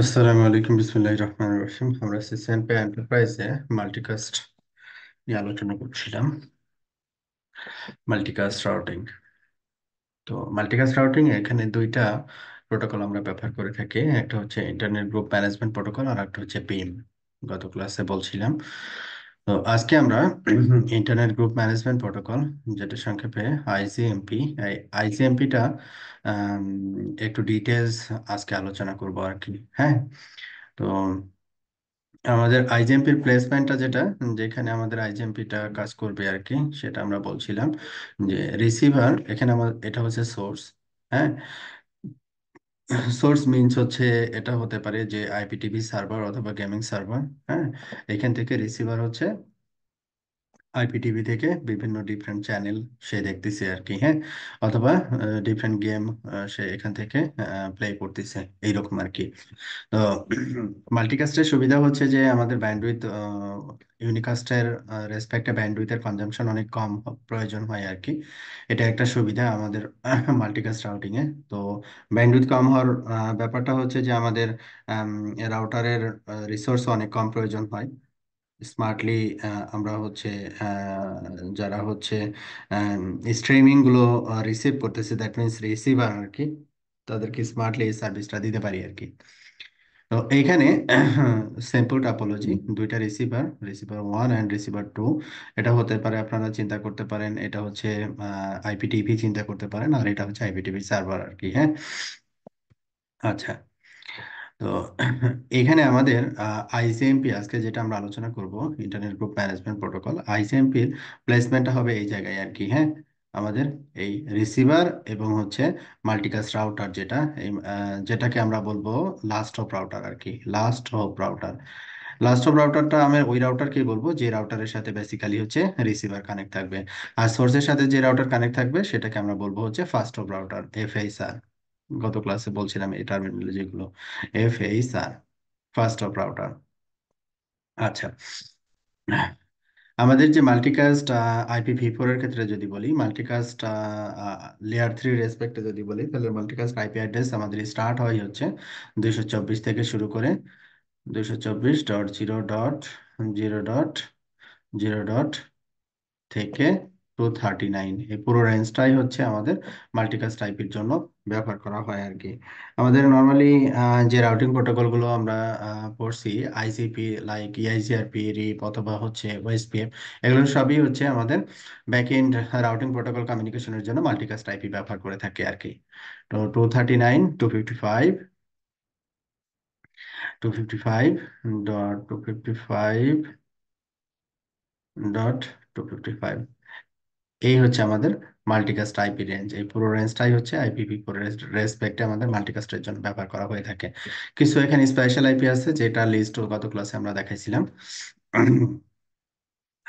আসসালামু আলাইকুম বিসমুল্লাহ রহমান রহিম আমরা সিসিএনপি এন্টারপ্রাইজে মাল্টিকাস্ট নিয়ে আলোচনা করছিলাম। মাল্টিকাস্ট রাউটিং তো মাল্টিকাস্ট রাউটিং এখানে দুইটা প্রোটোকল আমরা ব্যবহার করে থাকি। একটা হচ্ছে ইন্টারনেট গ্রুপ ম্যানেজমেন্ট প্রোটোকল আর একটা হচ্ছে পিএম গত ক্লাসে বলছিলাম। তো আজকে আমরা ইন্টারনেট গ্রুপ ম্যানেজমেন্ট প্রোটোকল যেটা সংক্ষেপে আইজিএমপি এই আইজিএমপিটা একটু ডিটেলস আজকে আলোচনা করব আর কি হ্যাঁ? তো আমাদের আইজিএমপির প্লেসমেন্টটা যেটা, যেখানে আমাদের আইজিএমপিটা কাজ করবে আর কি, সেটা আমরা বলছিলাম যে রিসিভার এখানে আমার এটা হচ্ছে সোর্স হ্যাঁ? সোর্স মিনস হচ্ছে এটা হতে পারে যে আইপিটিভি সার্ভার অথবা গেমিং সার্ভার হ্যাঁ? এখান থেকে রিসিভার হচ্ছে আইপিটিভি থেকে বিভিন্ন ডিফারেন্ট চ্যানেল সে দেখতেছে আর কি হ্যাঁ? অথবা ডিফারেন্ট গেম সে এখান থেকে প্লে করতেছে, এইরকম আর কি তো মাল্টিকাস্টের সুবিধা হচ্ছে যে আমাদের ব্যান্ডউইথ ইউনিকাস্টের রেসপেক্টে ব্যান্ডউইথের কনজাম্পশন অনেক কম প্রয়োজন হয় আর কি এটা একটা সুবিধা আমাদের মাল্টিকাস্ট রাউটিং এ। তো ব্যান্ডউইথ কম হওয়ার ব্যাপারটা হচ্ছে যে আমাদের রাউটারের রিসোর্স অনেক কম প্রয়োজন হয়। স্মার্টলি আমরা হচ্ছে যারা হচ্ছে স্ট্রিমিংগুলো রিসিভ করতেছে দ্যাট মিনস রিসিভার আর কি তাদেরকে স্মার্টলি এই সার্ভিসটা দিতে পারি আর কি তো এইখানে সিম্পল টাপোলজি দুইটা receiver receiver one and receiver two এটা হতে পারে আপনারা চিন্তা করতে পারেন, এটা হচ্ছে আইপিটিভি চিন্তা করতে পারেন, আর এটা হচ্ছে আইপিটিভি সার্ভার আর কি হ্যাঁ? আচ্ছা তো এখানে আমাদের আইসিএমপি আজকে যেটা আমরা আলোচনা করব ইন্টারনেট গ্রুপ ম্যানেজমেন্ট প্রোটোকল আইসিএমপির প্লেসমেন্টটা হবে এই জায়গায় আর কি হ্যাঁ? আমাদের এই রিসিভার এবং হচ্ছে মাল্টিকাস্ট রাউটার যেটা, এই যেটাকে আমরা বলব লাস্ট অফ রাউটার আর কি last of router last of রাউটারটা আমি ওই রাউটারকেই বলব, যে রাউটারের সাথে বেসিক্যালি হচ্ছে রিসিভার কানেক্ট থাকবে। আর সোর্সের সাথে যে রাউটার কানেক্ট থাকবে, সেটাকে আমরা বলব হচ্ছে ফার্স্ট অফ রাউটার এফএইচআর গত ক্লাসে বলছিলাম এই টার্মিনোলজি গুলো। আর ফার্স্ট অফ রাউটার আচ্ছা। আমাদের যে মাল্টিকাস্ট আইপি ভি ফোর এর ক্ষেত্রে যদি বলি মাল্টিকাস্ট লেয়ার থ্রি রেসপেক্টে যদি বলি, তাহলে মাল্টিকাস্ট আইপি অ্যাড্রেস আমাদের স্টার্ট হয় হচ্ছে দুইশো চব্বিশ থেকে শুরু করে দুইশো চব্বিশ dot zero dot zero dot zero dot থেকে টু থার্টি নাইন এই পুরো রেঞ্জটাই হচ্ছে আমাদের মাল্টিকাস্ট টাইপের জন্য। ব্যবহার করা হয় আর কি আমাদের নর্মালি যে রাউটিং প্রোটোকলগুলো আমরা পড়ছি আইসিপি লাইক ইআইসিআরপি রিপ অথবা হচ্ছে ওএসপিএফ এগুলো সবই হচ্ছে আমাদের ব্যাক এন্ড রাউটিং প্রোটোকল কমিউনিকেশনের জন্য মাল্টিকাস্ট আইপি ব্যবহার করে থাকে আর কি তো two thirty nine two fifty five two fifty five dot two fifty five dot two fifty five এই হচ্ছে আমাদের মাল্টিকাস্ট আইপি রেঞ্জ এই পুরো রেঞ্জটাই হচ্ছে আইপিভি ফোর রেসপেক্টে আমাদের মাল্টিকাস্টের জন্য ব্যবহার করা হয়ে থাকে। কিছু এখানে স্পেশাল আইপি আছে, যেটা লিস্ট গত ক্লাসে আমরা দেখাইছিলাম।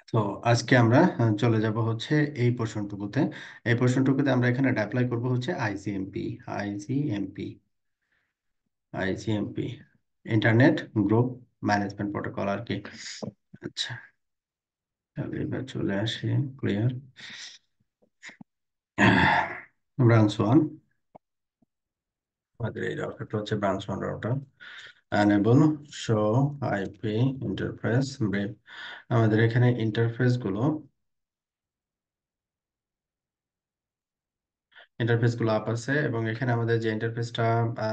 তো আজকে আমরা চলে যাব হচ্ছে এই পোর্শনটুকুতে। এই পোর্শনটুকুতে আমরা এখানে অ্যাপ্লাই করব হচ্ছে IGMP IGMP IGMP internet group management protocol আর কি। আচ্ছা এবার চলে আসি ক্লিয়ার ব্রাঞ্চ ওয়ান আমাদের এই রাউটারটা হচ্ছে branch enable show IP interface brief আমাদের এখানে ইন্টারফেসগুলো ইন্টারফেসগুলো আপ আছে এবং এখানে আমাদের যে ইন্টারফেসটা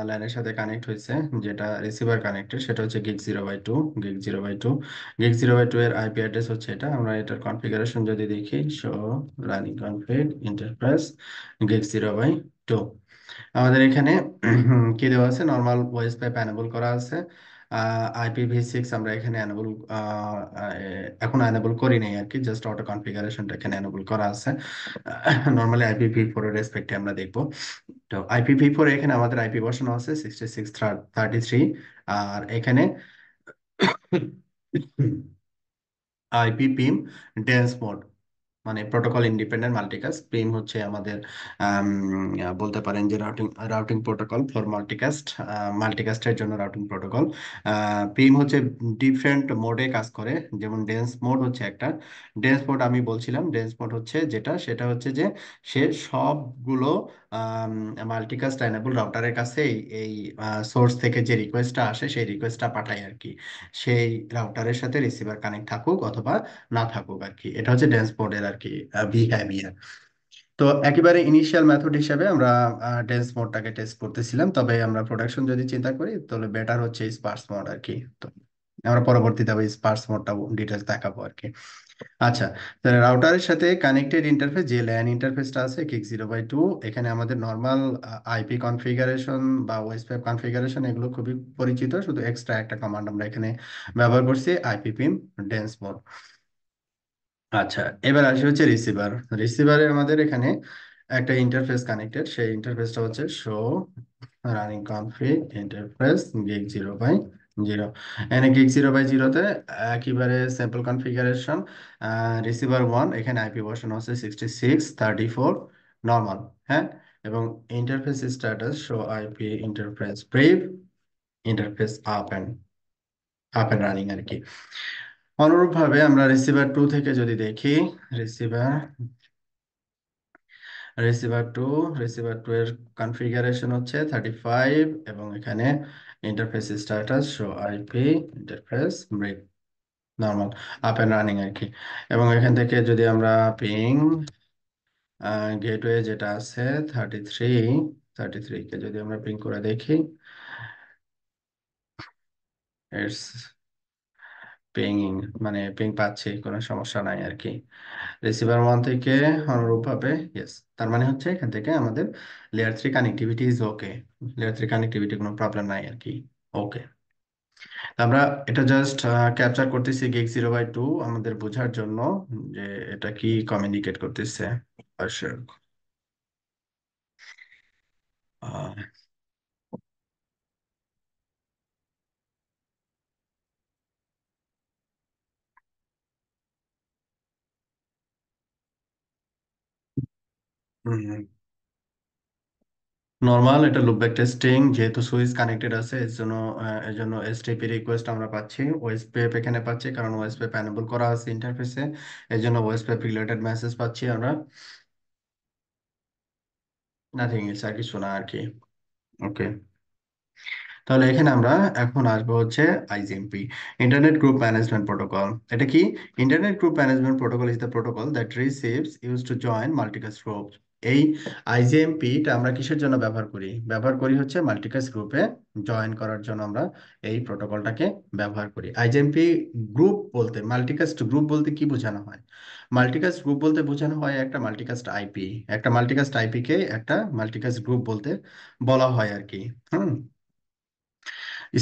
লাইনের সাথে কানেক্ট হয়েছে, যেটা রিসিভার কানেক্টেড সেটা হচ্ছে gig zero by two gig zero by two gig zero by two এর আইপি অ্যাড্রেস হচ্ছে এটা, আমরা এটার কনফিগারেশন যদি দেখি show running config interface gig zero by two আমাদের এখানে কি দেওয়া আছে? নর্মাল ভয়েস পাইপ এনেবল করা আছে। আইপিভি সিক্স আমরা এখানে এনেবল এখন এনেবল করি নাই আর কি জাস্ট অটো কনফিগারেশনটা এখানে এনেবল করা আছে। নর্মালি আইপিভি ফোর এর রেসপেক্টে আমরা দেখব। তো আইপিভি ফোর এখানে আমাদের আইপি বসানো আছে সিক্সটি সিক্স থার্টি থ্রি আর এখানে আইপি পিম ডেন্স মোড মানে প্রোটোকল ইন্ডিপেন্ডেন্ট মাল্টিকাস্ট পিম হচ্ছে আমাদের বলতে পারেন যে routing routing protocol for multicast মাল্টিকাস্টের জন্য রাউটিং প্রোটোকল পিম হচ্ছে ডিফারেন্ট মোডে কাজ করে, যেমন ডেন্স মোড হচ্ছে একটা ডেন্স মোড আমি বলছিলাম ডেন্স মোড হচ্ছে যেটা, সেটা হচ্ছে যে সে সবগুলো মাল্টিকাস্ট এনেবল রাউটারের কাছে এই সোর্স থেকে যে রিকোয়েস্টটা আসে, সেই রিকোয়েস্টটা পাঠায় আর কি। সেই রাউটারের সাথে রিসিভার কানেক্ট থাকুক অথবা না থাকুক আর কি। এটা হচ্ছে ডেন্স মোডের আর কি বিহেভিয়ার তো একেবারে ইনিশিয়াল মেথড হিসেবে আমরা ডেন্স মোডটাকে টেস্ট করতেছিলাম। তবে আমরা প্রোডাকশন যদি চিন্তা করি, তাহলে বেটার হচ্ছে স্পার্স মোড আর কি তো আমরা পরবর্তীতে আবার স্পার্স মোডটা ডিটেলস দেখাবো আর কি আচ্ছা তাহলে রাউটারের সাথে কানেক্টেড ইন্টারফেস যে ল্যান ইন্টারফেসটা আছে কিক জিরো বাই টু এখানে আমাদের নর্মাল আইপি কনফিগারেশন বা ওয়েসপ্যাপ কনফিগারেশন এগুলো খুবই পরিচিত। শুধু এক্সট্রা একটা কমান্ড আমরা এখানে ব্যবহার করছি আইপি পিন ডেন্স মোড আচ্ছা এবার আসি হচ্ছে রিসিভার রিসিভারে আমাদের এখানে একটা ইন্টারফেস কানেক্টেড সেই ইন্টারফেসটা হচ্ছে show running config interface gig zero by zero এখানে গিগ জিরো বাই জিরোতে একেবারে স্যাম্পল কনফিগারেশন রিসিভার ওয়ান এখানে আইপি বসানো আছে sixty six thirty four normal হ্যাঁ? এবং interface status show IP interface brief interface up and up and running আর কি। অনুরূপভাবে আমরা রিসিভার টু থেকে যদি দেখি receiver receiver two receiver two এর কনফিগারেশন হচ্ছে থার্টি ফাইভ এবং এখানে interface status show IP interface brief normal up and running আর কি। এবং এখান থেকে যদি আমরা পিং গেটওয়ে যেটা আছে থার্টি থ্রি থার্টি থ্রি কে যদি আমরা পিং করে দেখি ইটস পিং মানে পিং পাচ্ছি, কোনো সমস্যা নাই আর কি রিসিভার ওয়ান থেকে অনুরূপভাবে ইয়েস তার মানে হচ্ছে এখান থেকে আমাদের layer three connectivity is okay layer three connectivity কোনো প্রবলেম নাই আর কি ওকে আমরা এটা জাস্ট ক্যাপচার করতেছি গিগ জিরো বাই টু আমাদের বোঝার জন্য যে এটা কি কমিউনিকেট করতেছে। অবশ্যই নর্মাল এটা লুপব্যাক টেস্টিং যেহেতু সুইচ কানেক্টেড আছে, এর জন্য এর জন্য এসটিপি রিকোয়েস্ট আমরা পাচ্ছি। ওএসপিএফ এখানে পাচ্ছি, কারণ ওএসপিএফ এনেবল করা আছে ইন্টারফেসে এর জন্য ওএসপিএফ রিলেটেড মেসেজ পাচ্ছি আমরা। নাথিং ইটস আর কিছু না, আর কি। ওকে তাহলে এখানে আমরা এখন আসব হচ্ছে IGMP internet group management protocol এটা কি? Internet group management protocol is the protocol that receives use to join multicast group এই আইজিএমপিটা আমরা কিসের জন্য ব্যবহার করি? ব্যবহার করি হচ্ছে মাল্টিকাস্ট গ্রুপে জয়েন করার জন্য আমরা এই প্রোটোকলটাকে ব্যবহার করি। আইজিএমপি গ্রুপ বলতে মাল্টিকাস্ট গ্রুপ বলতে কি বোঝানো হয়? মাল্টিকাস্ট গ্রুপ বলতে বোঝানো হয় একটা মাল্টিকাস্ট আইপি একটা মাল্টিকাস্ট আইপি কে একটা মাল্টিকাস্ট গ্রুপ বলতে বলা হয় আর কি। হুম?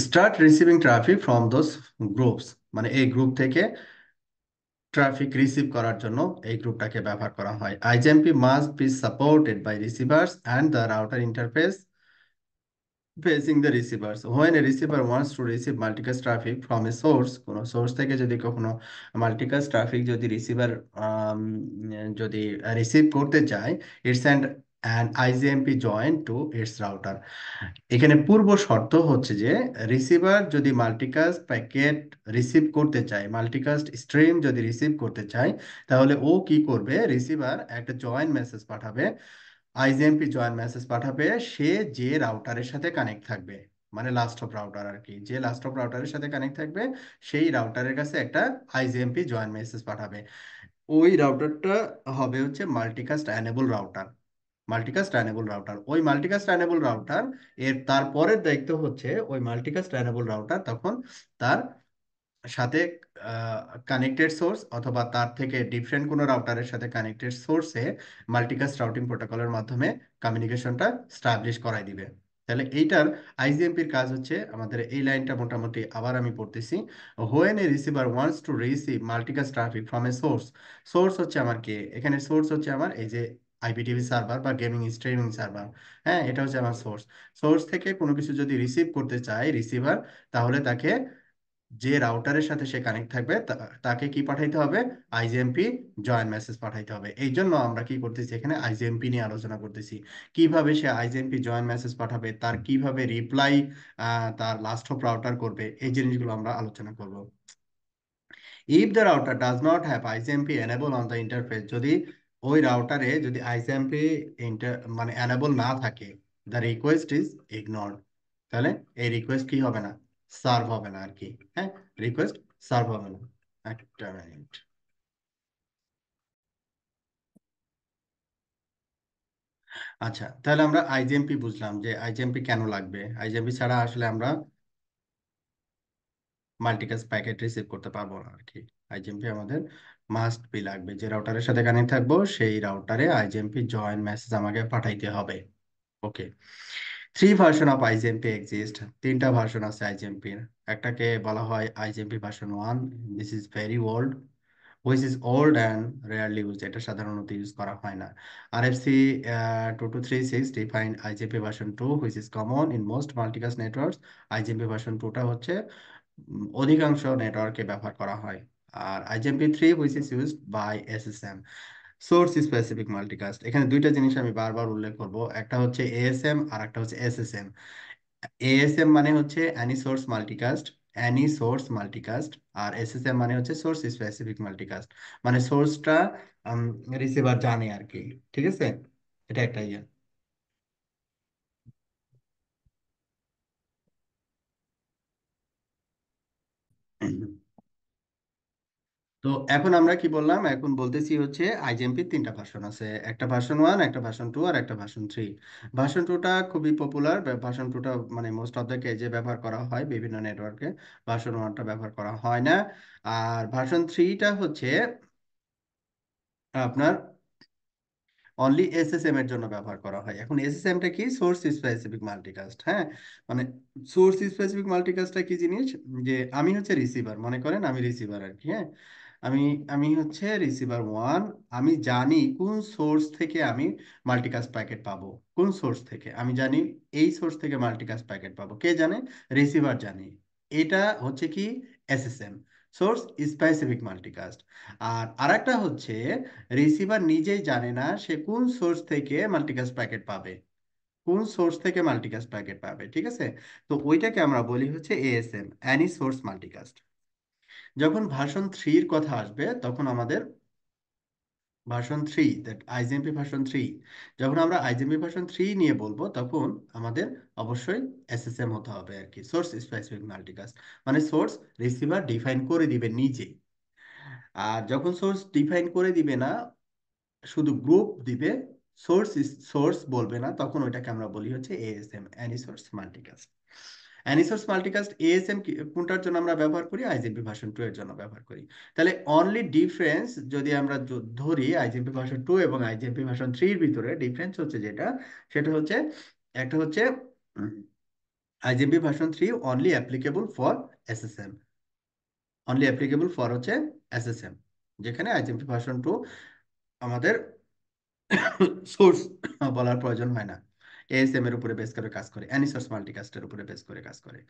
Start receiving traffic from those groups মানে এই গ্রুপ থেকে ট্রাফিক রিসিভ করার জন্য এই গ্রুপটাকে ব্যবহার করা হয়। IGMP must be supported by receivers and the router interface facing the receivers when a receiver wants to receive multicast traffic from a source কোনো সোর্স থেকে যদি কখনো মাল্টিকাস ট্রাফিক যদি রিসিভার যদি রিসিভ করতে চায় its and and IGMP join to its router এখানে পূর্ব শর্ত হচ্ছে যে রিসিভার যদি মাল্টিকাস্ট প্যাকেট রিসিভ করতে চায় মাল্টিকাস্ট স্ট্রিম যদি রিসিভ করতে চায়, তাহলে ও কি করবে? রিসিভার একটা জয়েন মেসেজ পাঠাবে আইজিএমপি জয়েন মেসেজ পাঠাবে, সে যে রাউটারের সাথে কানেক্ট থাকবে মানে লাস্ট অফ রাউটার আর কি, যে লাস্ট অফ রাউটারের সাথে কানেক্ট থাকবে, সেই রাউটারের কাছে একটা আইজিএমপি জয়েন মেসেজ পাঠাবে। ওই রাউটারটা হবে হচ্ছে multicast enable router multicast enable router ওই মাল্টিকাস্ট এনেবল রাউটার এর তারপরের দায়িত্ব হচ্ছে ওই মাল্টিকাস্ট এনেবল রাউটার তখন তার সাথে কানেক্টেড সোর্স অথবা তার থেকে ডিফারেন্ট কোনো রাউটারের সাথে কানেক্টেড সোর্সে মাল্টিকাস্ট রাউটিং প্রোটোকলের মাধ্যমে কমিউনিকেশনটা স্টাবলিশ করাই দিবে। তাহলে এইটার আইজিএমপির কাজ হচ্ছে আমাদের এই লাইনটা মোটামুটি আবার আমি পড়তেছি। When a receiver wants to receive multicast traffic from a source source হচ্ছে আমার কে? এখানে সোর্স হচ্ছে আমার এই যে আইপিটিভি সার্ভার বা গেমিং স্ট্রিমিং সার্ভার হ্যাঁ এটা হচ্ছে আমার সোর্স সোর্স থেকে কোনো কিছু যদি রিসিভ করতে চায় রিসিভার তাহলে তাকে যে রাউটারের সাথে সে কানেক্ট থাকবে তাকে কি পাঠাইতে হবে? আইজিএমপি জয়েন মেসেজ পাঠাইতে হবে। এই জন্য আমরা কি করতেছি, এখানে আইজিএমপি নিয়ে আলোচনা করতেছি। কীভাবে সে আইজিএমপি জয়েন মেসেজ পাঠাবে, তার কীভাবে রিপ্লাই তার লাস্ট অফ রাউটার করবে, এই জিনিসগুলো আমরা আলোচনা করব। If the router does not have ICMP enable on the interface যদি ওই রাউটারে যদি আইসিএমপি মানে অ্যানেবল না থাকে দ্য রিকোয়েস্ট ইজ ইগনোরড তাহলে এই রিকোয়েস্ট কি হবে না? সার্ভ হবে না আর কি হ্যাঁ? রিকোয়েস্ট সার্ভ হবে না। একটা মিনিট আচ্ছা তাহলে আমরা আইজিএমপি বুঝলাম যে আইজিএমপি কেন লাগবে? আইজিএমপি ছাড়া আসলে আমরা মাল্টিকাস্ট প্যাকেট রিসিভ করতে পারব না আর কি আইজিএমপি আমাদের মাস্ট বি লাগবে। যে রাউটারের সাথে কানেক্ট থাকব, সেই রাউটারে আইজিএমপি জয়েন মেসেজ আমাকে পাঠাইতে হবে। Okay three version of IGMP exist তিনটা ভার্সন আছে আইজিএমপির একটাকে বলা হয় IGMP version one this is very old which is old and rarely use এটা সাধারণত ইউজ করা হয় না। আর F RFC two two three six define IGMP version two which is common in most multicast networks IGMP version টুটা হচ্ছে অধিকাংশ নেটওয়ার্কে ব্যবহার করা হয়। আর IGMP three which is used by SSM source specific multicast এখানে দুইটা জিনিস আমি বারবার উল্লেখ করব। একটা হচ্ছে এএসএম আর একটা হচ্ছে এসএসএম এএসএম মানে হচ্ছে any source multicast any source multicast আর এসএসএম মানে হচ্ছে সোর্স স্পেসিফিক মাল্টিকাস্ট মানে সোর্সটা রিসিভার জানে আর কি। ঠিক আছে? এটা একটা ইয়ে তো এখন আমরা কি বললাম? এখন বলতেছি হচ্ছে আইজিএমপি তিনটা ভার্সন আছে। একটা ভার্সন ওয়ান একটা ভার্সন টু আর একটা ভার্সন থ্রি ভার্সন টুটা খুবই পপুলার ভার্সন টুটা মানে মোস্ট অফ দ্য কেজে ব্যবহার করা হয় বিভিন্ন নেটওয়ার্কে ভার্সন ওয়ানটা ব্যবহার করা হয় না। আর ভার্সন থ্রিটা হচ্ছে আপনার অনলি এসএসএম এর জন্য ব্যবহার করা হয়। এখন এস এস এসএসএমটা কি? সোর্স স্পেসিফিক মাল্টিকাস্ট হ্যাঁ? মানে সোর্স স্পেসিফিক মাল্টিকাস্টটা কি জিনিস? যে আমি হচ্ছে রিসিভার মনে করেন আমি রিসিভার আর কি হ্যাঁ? আমি আমি হচ্ছে রিসিভার ওয়ান আমি জানি কোন সোর্স থেকে আমি মাল্টিকাস্ট প্যাকেট পাবো। কোন সোর্স থেকে? আমি জানি এই সোর্স থেকে মাল্টিকাস্ট প্যাকেট পাবো। কে জানে? রিসিভার জানে। এটা হচ্ছে কি? এসএসএম সোর্স স্পেসিফিক মাল্টিকাস্ট আর আরেকটা হচ্ছে রিসিভার নিজেই জানে না সে কোন সোর্স থেকে মাল্টিকাস্ট প্যাকেট পাবে। কোন সোর্স থেকে মাল্টিকাস্ট প্যাকেট পাবে, ঠিক আছে? তো ওইটাকে আমরা বলি হচ্ছে এএসএম অ্যানি সোর্স মাল্টিকাস্ট যখন ভার্সন থ্রির কথা আসবে, তখন আমাদের version three that IGMP version three যখন আমরা আইজিএমপি ভার্সন থ্রি নিয়ে বলব, তখন আমাদের অবশ্যই এসএসএম হতে হবে আর কি। সোর্স স্পেসিফিক মাল্টিকাস্ট মানে সোর্স রিসিভার ডিফাইন করে দিবে নিজে। আর যখন সোর্স ডিফাইন করে দিবে না, শুধু গ্রুপ দিবে সোর্স সোর্স বলবে না, তখন ওইটাকে আমরা বলি হচ্ছে ASM any source multicast any source multicast ASM কোনটার জন্য আমরা ব্যবহার করি? আইজিএমপি ভার্সন টু এর জন্য ব্যবহার করি। তাহলে অনলি ডিফারেন্স যদি আমরা ধরি আইজিএমপি ভার্সন টু এবং আইজিএমপি ভার্সন থ্রির ভিতরে ডিফারেন্স হচ্ছে যেটা, সেটা হচ্ছে, একটা হচ্ছে IGMP version three only applicable for SSM only applicable for হচ্ছে এসএসএম যেখানে আইজিএমপি ভার্সন টু আমাদের সোর্স বলার প্রয়োজন হয় না। এএসএম এর উপরে বেস করে কাজ করে। অ্যানি সোর্স মাল্টিকাস্টের উপরে বেস করে কাজ করে।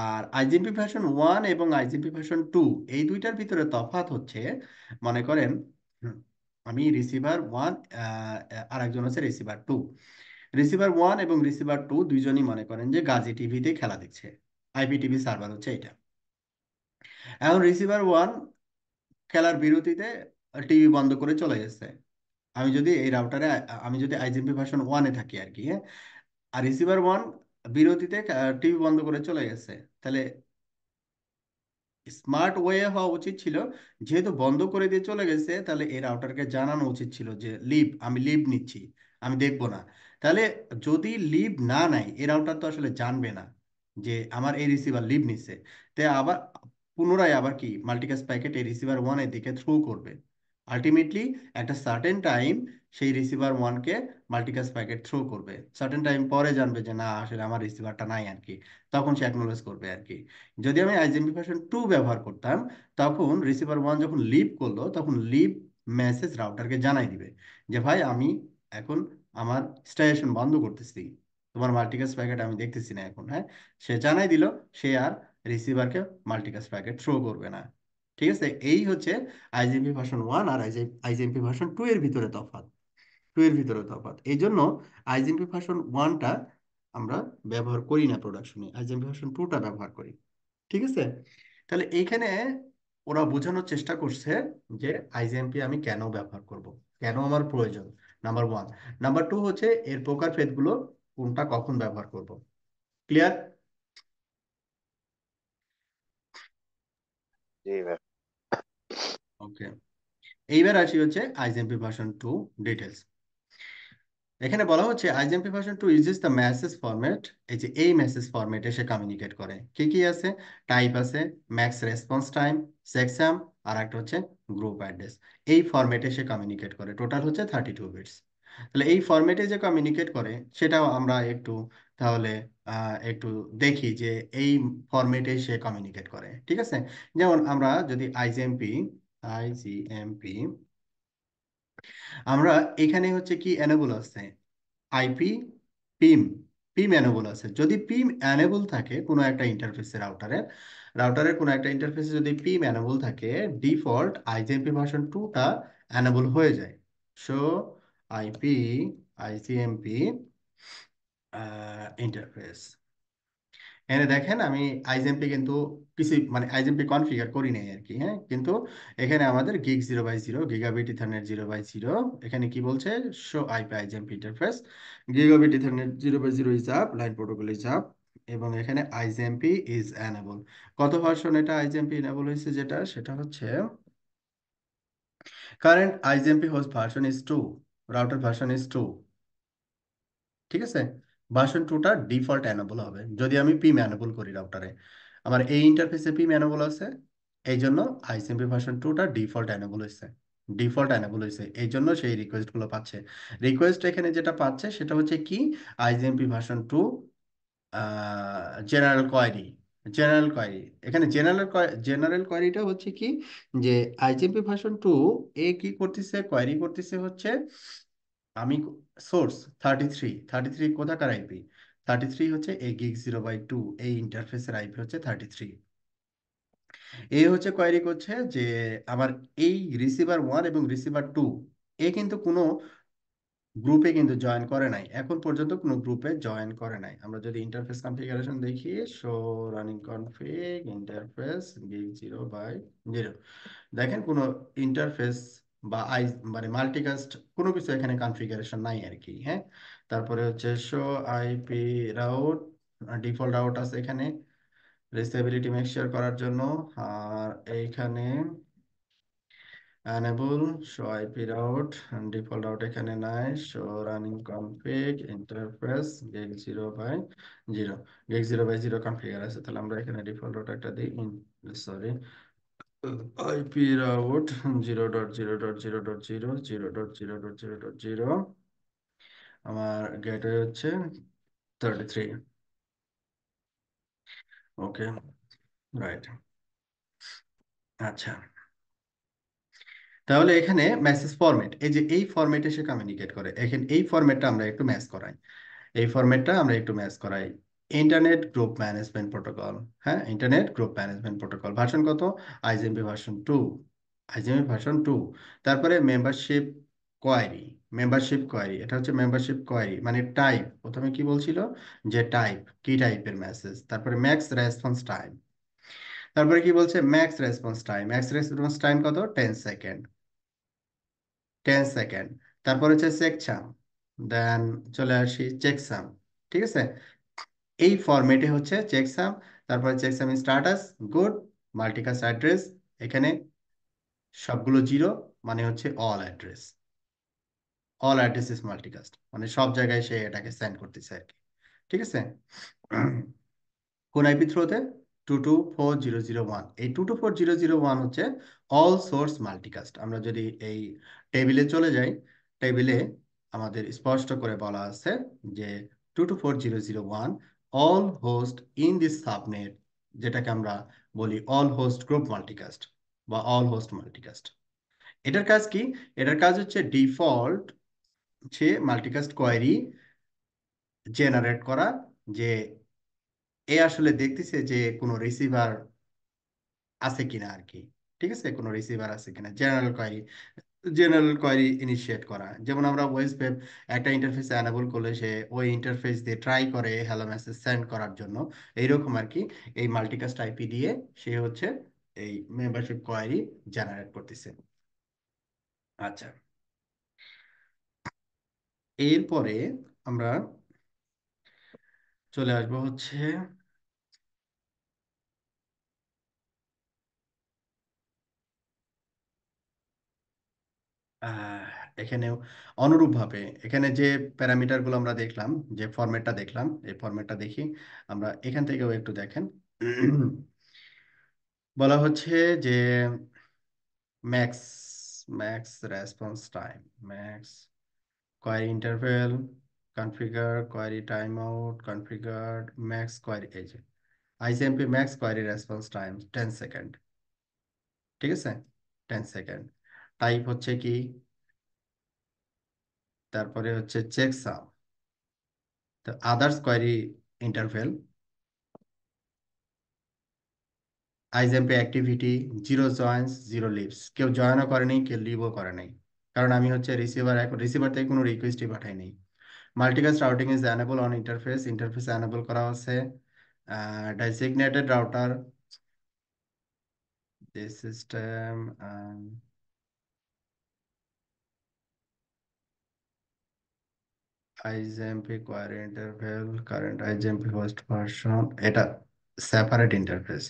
আর আইজিএমপি ভার্সন ওয়ান এবং আইজিএমপি ভার্সন টু এই দুইটার ভিতরে তফাৎ হচ্ছে, মনে করেন আমি রিসিভার ওয়ান আর একজন হচ্ছে রিসিভার টু রিসিভার ওয়ান এবং রিসিভার টু দুইজনই মনে করেন যে গাজী টিভিতে খেলা দেখছে। আইপিটিভি সার্ভার হচ্ছে এটা এখন রিসিভার ওয়ান খেলার বিরতিতে টিভি বন্ধ করে চলে গেছে। আমি যদি এই রাউটারে আমি যদি আইজিএমপি ভার্সন ওয়ানে থাকি আর কি হ্যাঁ? আর রিসিভার ওয়ান বিরতিতে টিভি বন্ধ করে চলে গেছে। তাহলে স্মার্ট ওয়ে হওয়া উচিত ছিল। যেহেতু বন্ধ করে দিয়ে চলে গেছে, তাহলে এই রাউটারকে জানানো উচিত ছিল যে লিভ আমি লিভ নিচ্ছি, আমি দেখব না। তাহলে যদি লিভ না নেয়, এই রাউটার তো আসলে জানবে না যে, আমার এই রিসিভার লিভ নিচ্ছে তাই আবার, পুনরায় আবার কি মাল্টিকাস্ট প্যাকেট এই রিসিভার ওয়ানের দিকে থ্রু করবে। আলটিমেটলি একটা সার্টেন টাইম সেই রিসিভার ওয়ানকে মাল্টিকাস্ট প্যাকেট থ্রো করবে। সার্টেন টাইম পরে জানবে যে, না, আসলে আমার রিসিভারটা নাই আর কি তখন সে অ্যাকনোলেজ করবে আর কি যদি আমি আইজিএমপি ভার্সন টু ব্যবহার করতাম, তখন রিসিভার ওয়ান যখন লিভ করল, তখন লিভ মেসেজ রাউটারকে জানাই দিবে যে, ভাই, আমি এখন আমার স্টেশন বন্ধ করতেছি। তোমার মাল্টিকাস্ট প্যাকেট আমি দেখতেছি না এখন। হ্যাঁ? সে জানাই দিল, সে আর রিসিভারকে মাল্টিকাস্ট প্যাকেট থ্রো করবে না। ঠিক আছে? এই হচ্ছে আইজিএমপি ভার্সন ওয়ান আর আইজিএমপি ভার্সন টু এর ভিতরে তফাৎ। টু এর ভিতরে তফাৎ। এই জন্য আইজিএমপি ভার্সন ওয়ানটা আমরা ব্যবহার করি না প্রোডাকশনে আইজিএমপি ভার্সন টুটা ব্যবহার করি। ঠিক আছে? তাহলে এইখানে ওরা বোঝানোর চেষ্টা করছে যে আইজিএমপি আমি কেন ব্যবহার করব? কেন আমার প্রয়োজন? নাম্বার ওয়ান নাম্বার টু হচ্ছে এর প্রকার ভেদগুলো কোনটা কখন ব্যবহার করব? ক্লিয়ার জি ওকে এইবার আসি হচ্ছে আইজেমপি ভার্সন টু ডিটেলস এখানে বলা হচ্ছে IGMP version two uses the message format এই যে এই মেসেজ ফরম্যাটে সে কমিউনিকেট করে। কি কি আছে? টাইপ আছে ম্যাক্স রেসপন্স টাইম সেকশাম আর একটা হচ্ছে গ্রুপ অ্যাড্রেস এই ফরম্যাটে সে কমিউনিকেট করে। টোটাল হচ্ছে থার্টি টু বিটস তাহলে এই ফরম্যাটে যে কমিউনিকেট করে, সেটাও আমরা একটু তাহলে একটু দেখি যে এই ফরম্যাটে সে কমিউনিকেট করে। ঠিক আছে? যেমন আমরা যদি আইজিএমপি আইজিএমপি আমরা এখানে হচ্ছে কি এনেবল আছে? আইপি পিম পিম এনেবল আছে। যদি পিম এনেবল থাকে কোনো একটা ইন্টারফেসে রাউটারের রাউটারের কোনো একটা ইন্টারফেসে যদি পিম এনেবল থাকে ডিফল্ট আইজিএমপি ভার্সন টুটা এনেবল হয়ে যায়। সো আইপি আইজিএমপি ইন্টারফেস এখানে দেখেন আমি আইজেমপি কিন্তু কিছু মানে আইজেমপি কনফিগার করি নাই আর কি হ্যাঁ? কিন্তু এখানে আমাদের gig zero by zero gigabit Ethernet zero by zero এখানে কি বলছে? Show IP IGMP interface gigabit Ethernet zero by zero is up line protocol is up এবং এখানে আইজেমপি ইজ অ্যানেবল কত ভার্সন এটা আইজেমপি এনেবল হয়েছে যেটা? সেটা হচ্ছে current IGMP host version is two router version is two ঠিক আছে? ভার্সন টুটা ডিফল্ট অ্যানেবল হবে, যদি আমি পিম অ্যানেবল করি রাউটারে আমার এই ইন্টারফেসে পিম অ্যানেবল আছে এই জন্য আইসিএমপি ভার্সন টুটা ডিফল্ট অ্যানেবল হয়েছে। ডিফল্ট অ্যানেবল হয়েছে এই জন্য সেই রিকোয়েস্টগুলো পাচ্ছে। রিকোয়েস্ট এখানে যেটা পাচ্ছে সেটা হচ্ছে কি? IGMP version two general query general query এখানে জেনারেল জেনারেল কোয়ারিটা হচ্ছে কি? যে আইজিএমপি ভার্সন টু এ কি করতেছে? কোয়ারি করতেছে হচ্ছে, আমি source thirty three thirty three কোথাকার আইপি থার্টি থ্রি হচ্ছে এই গিগ জিরো বাই টু এই ইন্টারফেসের আইপি হচ্ছে থার্টি থ্রি এই হচ্ছে কোয়ারি করছে যে আমার এই রিসিভার ওয়ান এবং রিসিভার টু এ কিন্তু কোনো গ্রুপে কিন্তু জয়েন করে নাই। এখন পর্যন্ত কোনো গ্রুপে জয়েন করে নাই। আমরা যদি ইন্টারফেস কনফিগারেশন দেখি show running config interface gig zero by zero দেখেন কোনো ইন্টারফেস বা আই মানে মাল্টিকাস্ট কোনো কিছু এখানে কনফিগারেশন নাই আর কি হ্যাঁ? তারপরে হচ্ছে show IP route default route আছে এখানে। রিস্টেবিলিটি মেকশিওর করার জন্য। আর এইখানে show IP route and default route এখানে নাই। Show running config, interface gig 0 by 0 gig 0 by 0 configure আছে। তাহলে আমরা এখানে ডিফল্ট রুট একটা দিই। সরি IP route 0.0.0.0 0.0.0.0 আমার গেটওয়ে হচ্ছে 33 ওকে রাইট আচ্ছা। তাহলে এখানে মেসেজ ফরম্যাট এই যে এই ফরম্যাটে সে কমিউনিকেট করে, এখানে এই ফরম্যাটটা আমরা একটু ম্যাচ করাই। এই ফরম্যাটটা আমরা একটু ম্যাচ করাই। ইন্টারনেট গ্রুপ ম্যানেজমেন্ট প্রোটোকল হ্যাঁ? Internet group management protocol version কত? IGMP version two IGMP version two তারপরে মেম্বারশিপ কোয়ারি মেম্বারশিপ কোয়ারি এটা হচ্ছে মেম্বারশিপ কোয়ারি মানে টাইপ প্রথমে কি বলছিল? যে টাইপ কি টাইপের মেসেজ তারপরে ম্যাক্স রেসপন্স টাইম তারপরে কি বলছে? Max response time max response time কত? টেন সেকেন্ড টেন সেকেন্ড তারপর হচ্ছে চেকসাম দেন চলে আসি চেকসাম ঠিক আছে? এই ফরম্যাটে হচ্ছে চেকসাম তারপরে checksum status good multicast address এখানে সবগুলো জিরো মানে হচ্ছে all address all address is multicast মানে সব জায়গায় সে এটাকে সেন্ড করতেছে আর কি। ঠিক আছে? কোন IP থ্রোতে two two four zero zero one এই two two four zero zero one হচ্ছে অল সোর্স মাল্টিকাস্ট আমরা যদি এই টেবিলে চলে যাই টেবিলে আমাদের স্পষ্ট করে বলা আছে যে two two four zero zero one all host in this subnet যেটাকে আমরা বলি অল হোস্ট গ্রুপ মাল্টিকাস্ট বা অল হোস্ট মাল্টিকাস্ট এটার কাজ কি? এটার কাজ হচ্ছে ডিফল্ট হচ্ছে মাল্টিকাস্ট কোয়ারি জেনারেট করা যে এ আসলে দেখতেছে যে কোনো রিসিভার আছে কিনা আর কি ঠিক আছে? কোনো রিসিভার আছে কিনা? General query general query initiate করা। যেমন আমরা ওয়েস ওয়েব একটা ইন্টারফেস অ্যানাবল করলে সে ওই ইন্টারফেস দিয়ে ট্রাই করে হ্যালো মেসেজ সেন্ড করার জন্য। এইরকম আর কি এই মাল্টিকাস্ট আইপি দিয়ে সে হচ্ছে এই মেম্বারশিপ কোয়ারি জেনারেট করতেছে। আচ্ছা। এরপরে আমরা চলে আসব হচ্ছে এখানেও অনুরূপভাবে, এখানে যে প্যারামিটারগুলো আমরা দেখলাম, যে ফরম্যাটটা দেখলাম, এই ফরম্যাটটা দেখি, আমরা এখান থেকেও একটু দেখেন। বলা হচ্ছে যে max max response time max interval configure query time out configure max query এই যে ICMP max query response time ten second ঠিক আছে? টেন সেকেন্ড টাইপ হচ্ছে কি? তারপরে হচ্ছে চেক সাম তো others query interval আইজেম্পে activity zero joins zero leaves কেউ জয়েনও করেনি, কেউ লিভও করে নাই কারণ আমি হচ্ছে রিসিভার রিসিভার থেকে কোনো রিকোয়েস্টই পাঠাই নাই multicast routing is enable on interface interface enable করা আছে designated router this system um, ISMP query interval current ISMP host version এটা separate interface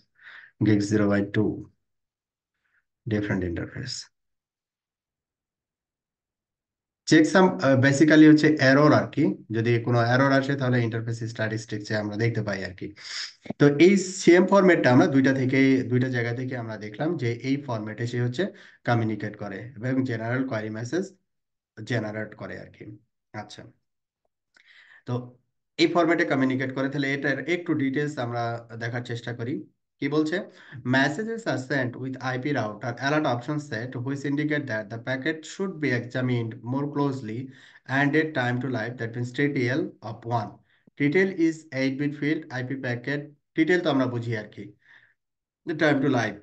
gig 0 by 2 different interface checksum basically হচ্ছে এরর আর কি। যদি কোনো এরর আসে তাহলে ইন্টারফেস স্ট্যাটিস্টিক্সে আমরা দেখতে পাই আর কি। তো এই সেম ফরম্যাটটা আমরা দুইটা থেকে, দুইটা জায়গা থেকে আমরা দেখলাম যে এই ফরম্যাটে সে হচ্ছে কমিউনিকেট করে এবং জেনারেল কোয়ারি মেসেজ জেনারেট করে আর কি। আচ্ছা। তো এই ফরম্যাটে কমিউনিকেট করে তাহলে এটার একটু ডিটেলস আমরা দেখার চেষ্টা করি। কি বলছে? Messages are sent with IP router alert option set which indicate that the packet should be examined more closely and at time to life that means TTL of one detail is eight bit field IP packet detail তো আমরা বুঝি আর কি। Time to life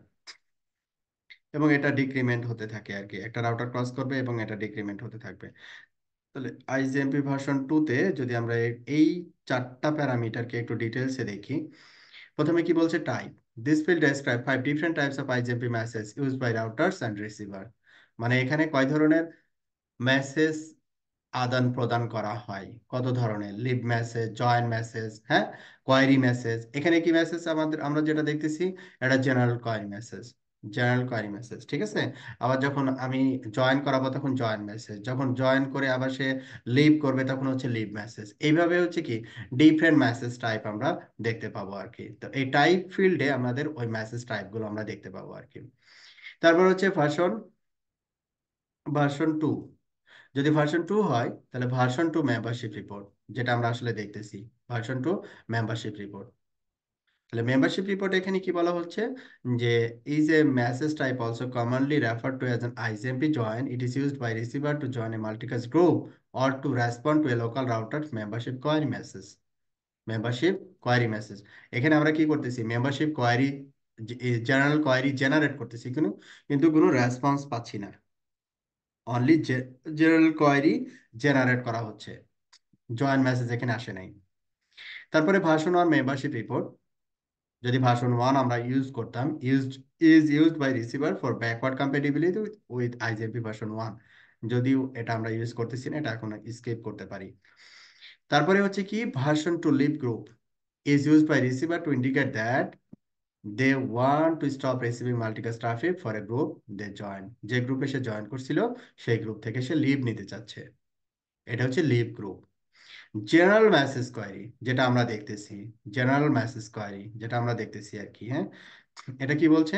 এবং এটা decrement হতে থাকে আর কি। একটা রাউটার ক্রস করবে এবং এটা ডিক্রিমেন্ট হতে থাকবে। তাহলে আইজিএমপি ভার্সন টুতে যদি আমরা এই চারটা প্যারামিটারকে একটু ডিটেলসে দেখি, প্রথমে কি বলছে type this will describe five different types of IGMP message used by routers and receiver মানে এখানে কয় ধরনের মেসেজ আদান প্রদান করা হয়? কত ধরনের? লিভ মেসেজ জয়েন মেসেজ হ্যাঁ? কোয়ারি মেসেজ এখানে কি মেসেজ আমাদের আমরা যেটা দেখতেছি, এটা general query message general query message ঠিক আছে? আবার যখন আমি জয়েন করাবো তখন জয়েন মেসেজ যখন জয়েন করে আবার সে লিভ করবে তখন হচ্ছে লিভ মেসেজ এইভাবে হচ্ছে কি? ডিফারেন্ট মেসেজ টাইপ আমরা দেখতে পাবো আর কি। তো এই টাইপ ফিল্ডে আমাদের ওই মেসেজ টাইপগুলো আমরা দেখতে পাবো আর কি। তারপর হচ্ছে ভার্সন ভার্সন টু যদি ভার্সন টু হয়, তাহলে ভার্সন টু মেম্বারশিপ রিপোর্ট যেটা আমরা আসলে দেখতেছি। ভার্সন টু মেম্বারশিপ রিপোর্ট তাহলে মেম্বারশিপ রিপোর্ট এখানে কি বলা হচ্ছে? যে is a message type also commonly refer to as an ICMP join it is used by receiver to join a multicast group or to respond to a local router membership query message membership query message এখানে আমরা কি করতেছি? Membership query general query generate করতেছি কিন্তু কিন্তু কোনো response পাচ্ছি না। অনলি জেনারেল কোয়ারি জেনারেট করা হচ্ছে। জয়েন মেসেজ এখানে আসে নাই। তারপরে ভাষণ ওয়ান মেম্বারশিপ রিপোর্ট যদি ভার্সন ওয়ান আমরা ইউজ করতাম used is used by receiver for backward compatibility with IGMP version one যদিও এটা আমরা ইউজ করতেছি না, এটা এখন স্কেপ করতে পারি। তারপরে হচ্ছে কি version two leave group is used by receiver to indicate that they want to stop receiving multicast traffic for a group they join যে গ্রুপে সে জয়েন করছিল, সেই গ্রুপ থেকে সে লিভ নিতে চাচ্ছে। এটা হচ্ছে leave group general message query যেটা আমরা দেখতেছি জেনারেল মেসেজ কোয়ারি যেটা আমরা দেখতেছি আর কি হ্যাঁ? এটা কি বলছে?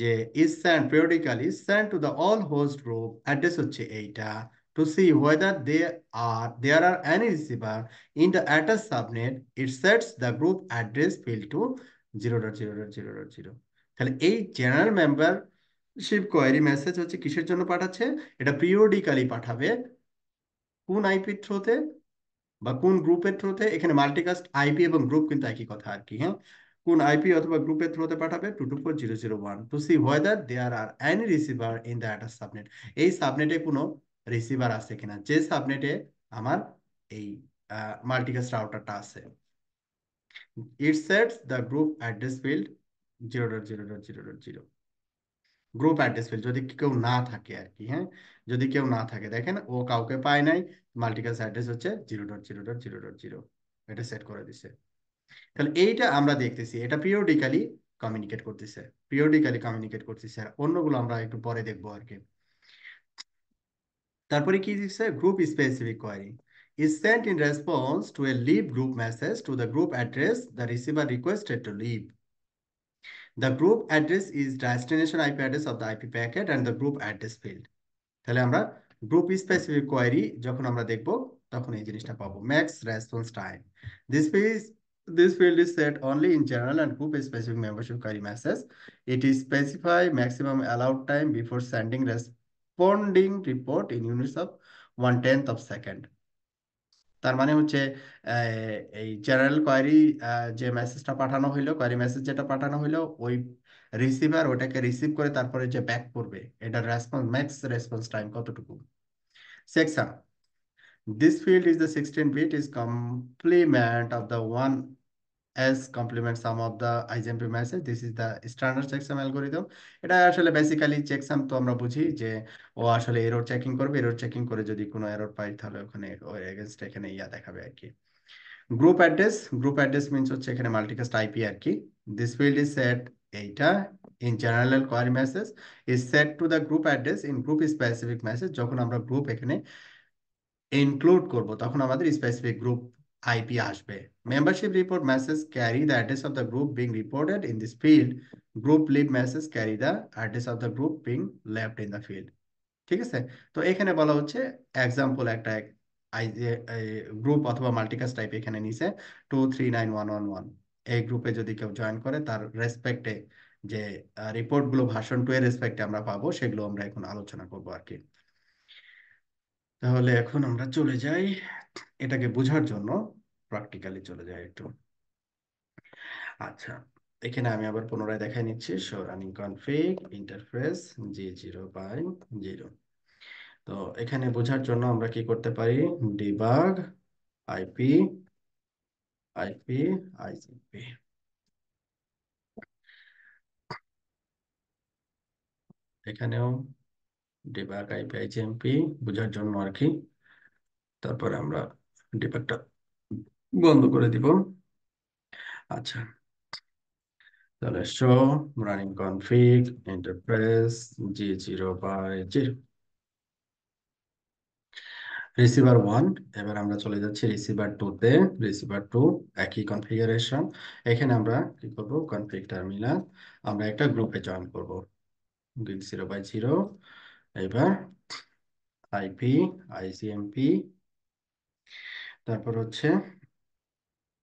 যে is send periodically send to the all host group address হচ্ছে এইটা, to see whether they are, there are any receiver in the address subnet, it sets the group address field to 0.0.0.0 তাহলে এই general member membership query message হচ্ছে কিসের জন্য পাঠাচ্ছে? এটা periodically পাঠাবে কোন আইপি থ্রুতে বা কোন গ্রুপের থ্রুতে এখানে মাল্টিকাস্ট আইপি এবং গ্রুপ কিন্তু একই কথা আর কি হ্যাঁ? কোন আইপি অথবা গ্রুপের থ্রুতে পাঠাবে? Two two four zero zero one to see whether there are any receiver in the address subnet এই সাবনেটে কোনো রিসিভার আছে কিনা? যে সাবনেটে আমার এই মাল্টিকাস্ট রাউটারটা আছে। It sets the group address field zero dot zero dot zero dot zero group address field যদি কেউ না থাকে আর কি হ্যাঁ? যদি কেউ না থাকে, দেখেন ও কাউকে পায় নাই মাল্টিকাস অ্যাড্রেস হচ্ছে zero dot zero dot zero dot zero এটা সেট করে দিছে। তাহলে এইটা আমরা দেখতেছি, এটা পিরিয়ডিক্যালি কমিউনিকেট করতেছে পিরিয়ডিক্যালি কমিউনিকেট করতেছে, আর অন্যগুলো আমরা একটু পরে দেখব আর কি তারপরে কি দিচ্ছে group specific query is sent in response to a leave group message to the group address the receiver requested to leave. The group address is destination IP address of the IP packet and the group address field. তাহলে আমরা group specific query যখন আমরা দেখব তখন এই জিনিসটা পাবো max response time this field this field is set only in general and group specific membership query message it is specify maximum allowed time before sending responding report in units of one tenth of second তার মানে হচ্ছে এই general query যে মেসেজটা পাঠানো হইল query message যেটা পাঠানো হইল, ওই রিসিভার ওটাকে রিসিভ করে তারপরে যে ব্যাক করবে এটা রেসপন্স ম্যাক্স রেসপন্স টাইম কতটুকু? Section this field is the 16 bit, is complement of the one as complement some of the IGMP message. This is the standard checksum algorithm. এটা আসলে basically checksum তো আমরা বুঝি যে ও আসলে এরর চেকিং করবে এরর চেকিং করে যদি কোনো এরর পাই তাহলে ওখানে ওর এগেনস্ট এখানে ইয়া দেখাবে আর কি group address group address means হচ্ছে এখানে মাল্টিকাস্ট আইপি আর কি দিস ফিল্ড ইজ সেট এইটা in general query message is set to the group address in group specific message যখন আমরা গ্রুপ এখানে ইনক্লুড করব, তখন আমাদের স্পেসিফিক গ্রুপ আইপি আসবে। Membership report message carry the address of the group being reported in this field group leave message carry the address of the group being left in the field ঠিক আছে? তো এখানে বলা হচ্ছে example একটা group অথবা multicast type এখানে নিছে। Two three nine one one one এই গ্রুপে যদি কেউ জয়েন করে, তার রেসপেক্টে যে রিপোর্টগুলো ভাষণ টু এর রেসপেক্টে আমরা পাবো, সেগুলো আমরা এখন আলোচনা করব আর কি। তাহলে এখন আমরা চলে যাই। এটাকে বোঝার জন্য প্র্যাকটিক্যালি চলে যায় একটু। আচ্ছা এখানে আমি আবার পুনরায় দেখাই নিচ্ছি। Show running config interface G zero by zero তো এখানে বোঝার জন্য আমরা কি করতে পারি? ডিবাগ আইপি আইপি আইজিপি এখানেও ডিবাগ আইপি আইজিএমপি বোঝার জন্য আর কি তারপরে আমরা ডিবাগটা বন্ধ করে দিব। আচ্ছা। তাহলে show running config interface G zero by zero receiver one এবার আমরা চলে যাচ্ছি রিসিভার টু তে। রিসিভার টু একই কনফিগারেশন এখানে আমরা কি করব? কনফিগ টার্মিনাল আমরা একটা গ্রুপে জয়েন করব। জিরো বাই জিরো এবার আইপি আইসিএমপি তারপর হচ্ছে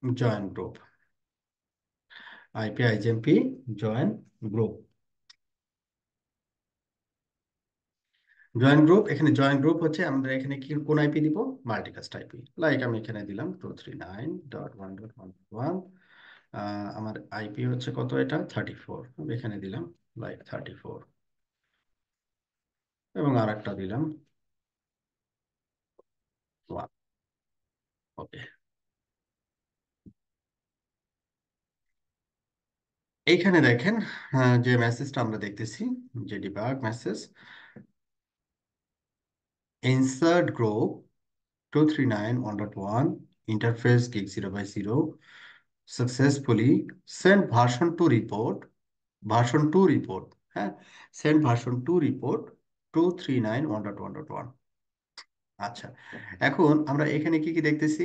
join group IP IGMP join group join group এখানে জয়েন গ্রুপ হচ্ছে আমরা এখানে কি, কোন আইপি দিব? মাল্টিকাস্ট আইপি লাইক আমি এখানে দিলাম two three nine dot one dot one one আমার আইপি হচ্ছে কত এটা? থার্টি ফোর এখানে দিলাম লাইক থার্টি ফোর এবং আর একটা দিলাম ওয়ান হবে। এইখানে দেখেন যে মেসেজটা আমরা দেখতেছি, যে debug message insert grow two three nine one dot one interface gig zero by zero successfully sent version two report version two report হ্যাঁ? Sent version two report two three nine one dot one dot one আচ্ছা এখন আমরা এখানে কি কি দেখতেছি?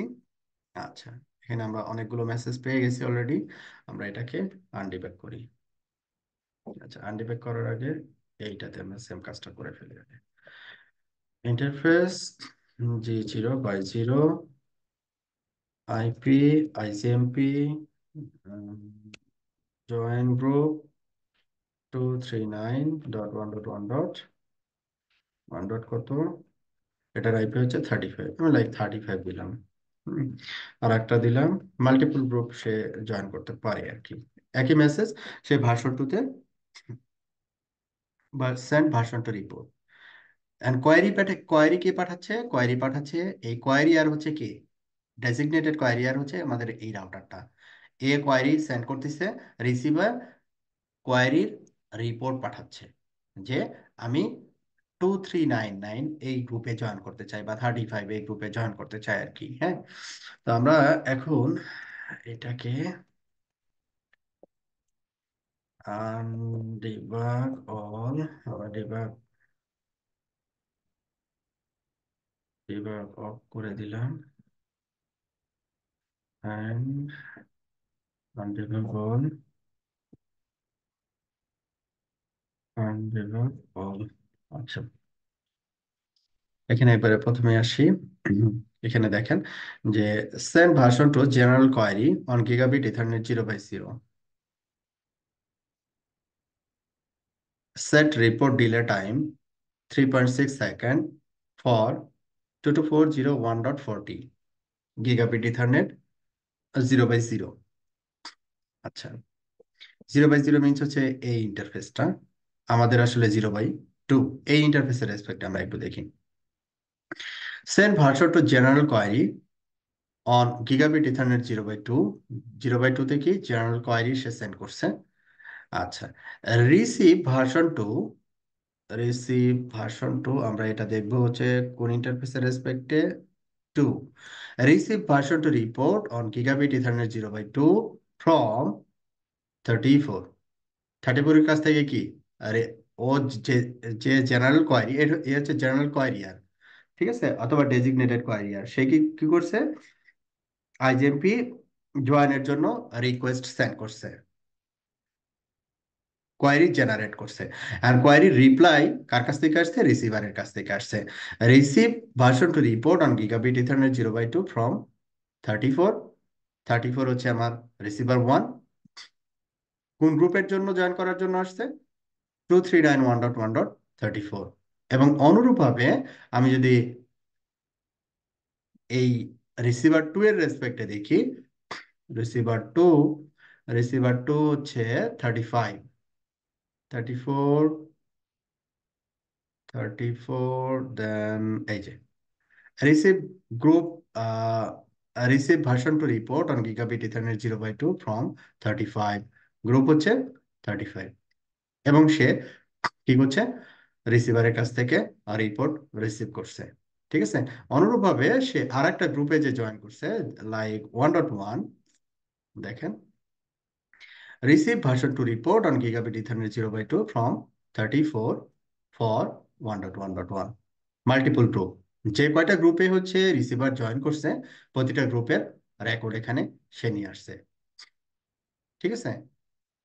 আচ্ছা এখানে আমরা অনেকগুলো মেসেজ পেয়ে গেছি অলরেডি আমরা এটাকে আনডিব্যাক করি। আচ্ছা আনডিব্যাক করার আগে এইটাতে আমরা সেম কাজটা করে ফেলি আগে। Interface G0 by 0 IP ICMP um, join group 239.1.1 dot 1 dot কত? এটার আইপি হচ্ছে 35 আমি লাইক 35 দিলাম আর একটা দিলাম মাল্টিপল গ্রুপ সে জয়েন করতে পারে আর কি। একই মেসেজ সে ভার্সন টুতে send version two report and query পাঠে কোয়ারি কে পাঠাচ্ছে? কোয়ারি পাঠাচ্ছে, এই কোয়ারি আর হচ্ছে কে? ডেজিগনেটেড কোয়ারি আর হচ্ছে আমাদের এই রাউটারটা এ কোয়ারি সেন্ড করতেছে রিসিভার কোয়ারির রিপোর্ট পাঠাচ্ছে। যে আমি টু থ্রি নাইন নাইন এই গ্রুপে জয়েন করতে চাই বা থার্টি ফাইভ এই গ্রুপে জয়েন করতে চাই আর কি হ্যাঁ? তো আমরা এখন এটাকে undebug all debug debug off করে দিলাম। And আনডিবাগ অল আচ্ছা। এখানে একবারে প্রথমে আসি। এখানে দেখেন যে send version two general query on gigabit Ethernet zero by zero set report delay time three point six second set report delay time 3.6 second for 22401.40 gigabit ethernet 0 by 0 আচ্ছা 0 by 0 মিন্স হচ্ছে এই ইন্টারফেসটা আমাদের আসলে 0 by 2 এই ইন্টারফেসের রেসপেক্টে আমরা একটু দেখি। Send version two general query on gigabit Ethernet 0 by 2 0 by 2 থেকে জেনারেল কোয়ারি সে সেন্ড করছে। আচ্ছা receive version two receive version two আমরা এটা দেখব হচ্ছে কোন ইন্টারফেসের রেসপেক্টে two receive version two report on gigabit Ethernet zero by two from thirty four thirty ফোরের কাছ থেকে কি? ও যে যে জেনারেল কোয়ারি এ হচ্ছে জেনারেল কোয়ারিয়ার ঠিক আছে? অথবা ডেজিগনেটেড কোয়ারিয়ার সে কি কি করছে? আইজেএমপি জয়েনের জন্য রিকোয়েস্ট সেন্ড করছে। কোয়ারি জেনারেট করছে। আর কোয়ারি রিপ্লাই কার কাছ থেকে আসছে? রিসিভারের কাছ থেকে আসছে। Receive version two report on gigabit Ethernet zero by two from thirty four thirty four হচ্ছে আমার রিসিভার ওয়ান কোন গ্রুপের জন্য জয়েন করার জন্য আসছে? Two three nine one dot one dot thirty four এবং অনুরূপভাবে আমি যদি এই রিসিভার টু এর রেসপেক্টে দেখি রিসিভার টু রিসিভার টু হচ্ছে thirty five thirty four thirty four then এই যে receive group receive version two report on gigabit Ethernet zero by two from thirty five group হচ্ছে থার্টি ফাইভ এবং সে কি করছে? রিসিভারের কাছ থেকে রিপোর্ট রিসিভ করছে। ঠিক আছে? অনুরূপভাবে সে আর একটা গ্রুপে যে জয়েন করছে লাইক ওয়ান ডট ওয়ান দেখেন। Receive version two report on gigabit Ethernet zero by two from thirty four for one dot one dot one multiple group যে কয়টা গ্রুপে হচ্ছে রিসিভার জয়েন করছে, প্রতিটা গ্রুপের রেকর্ড এখানে সে নিয়ে আসছে। ঠিক আছে?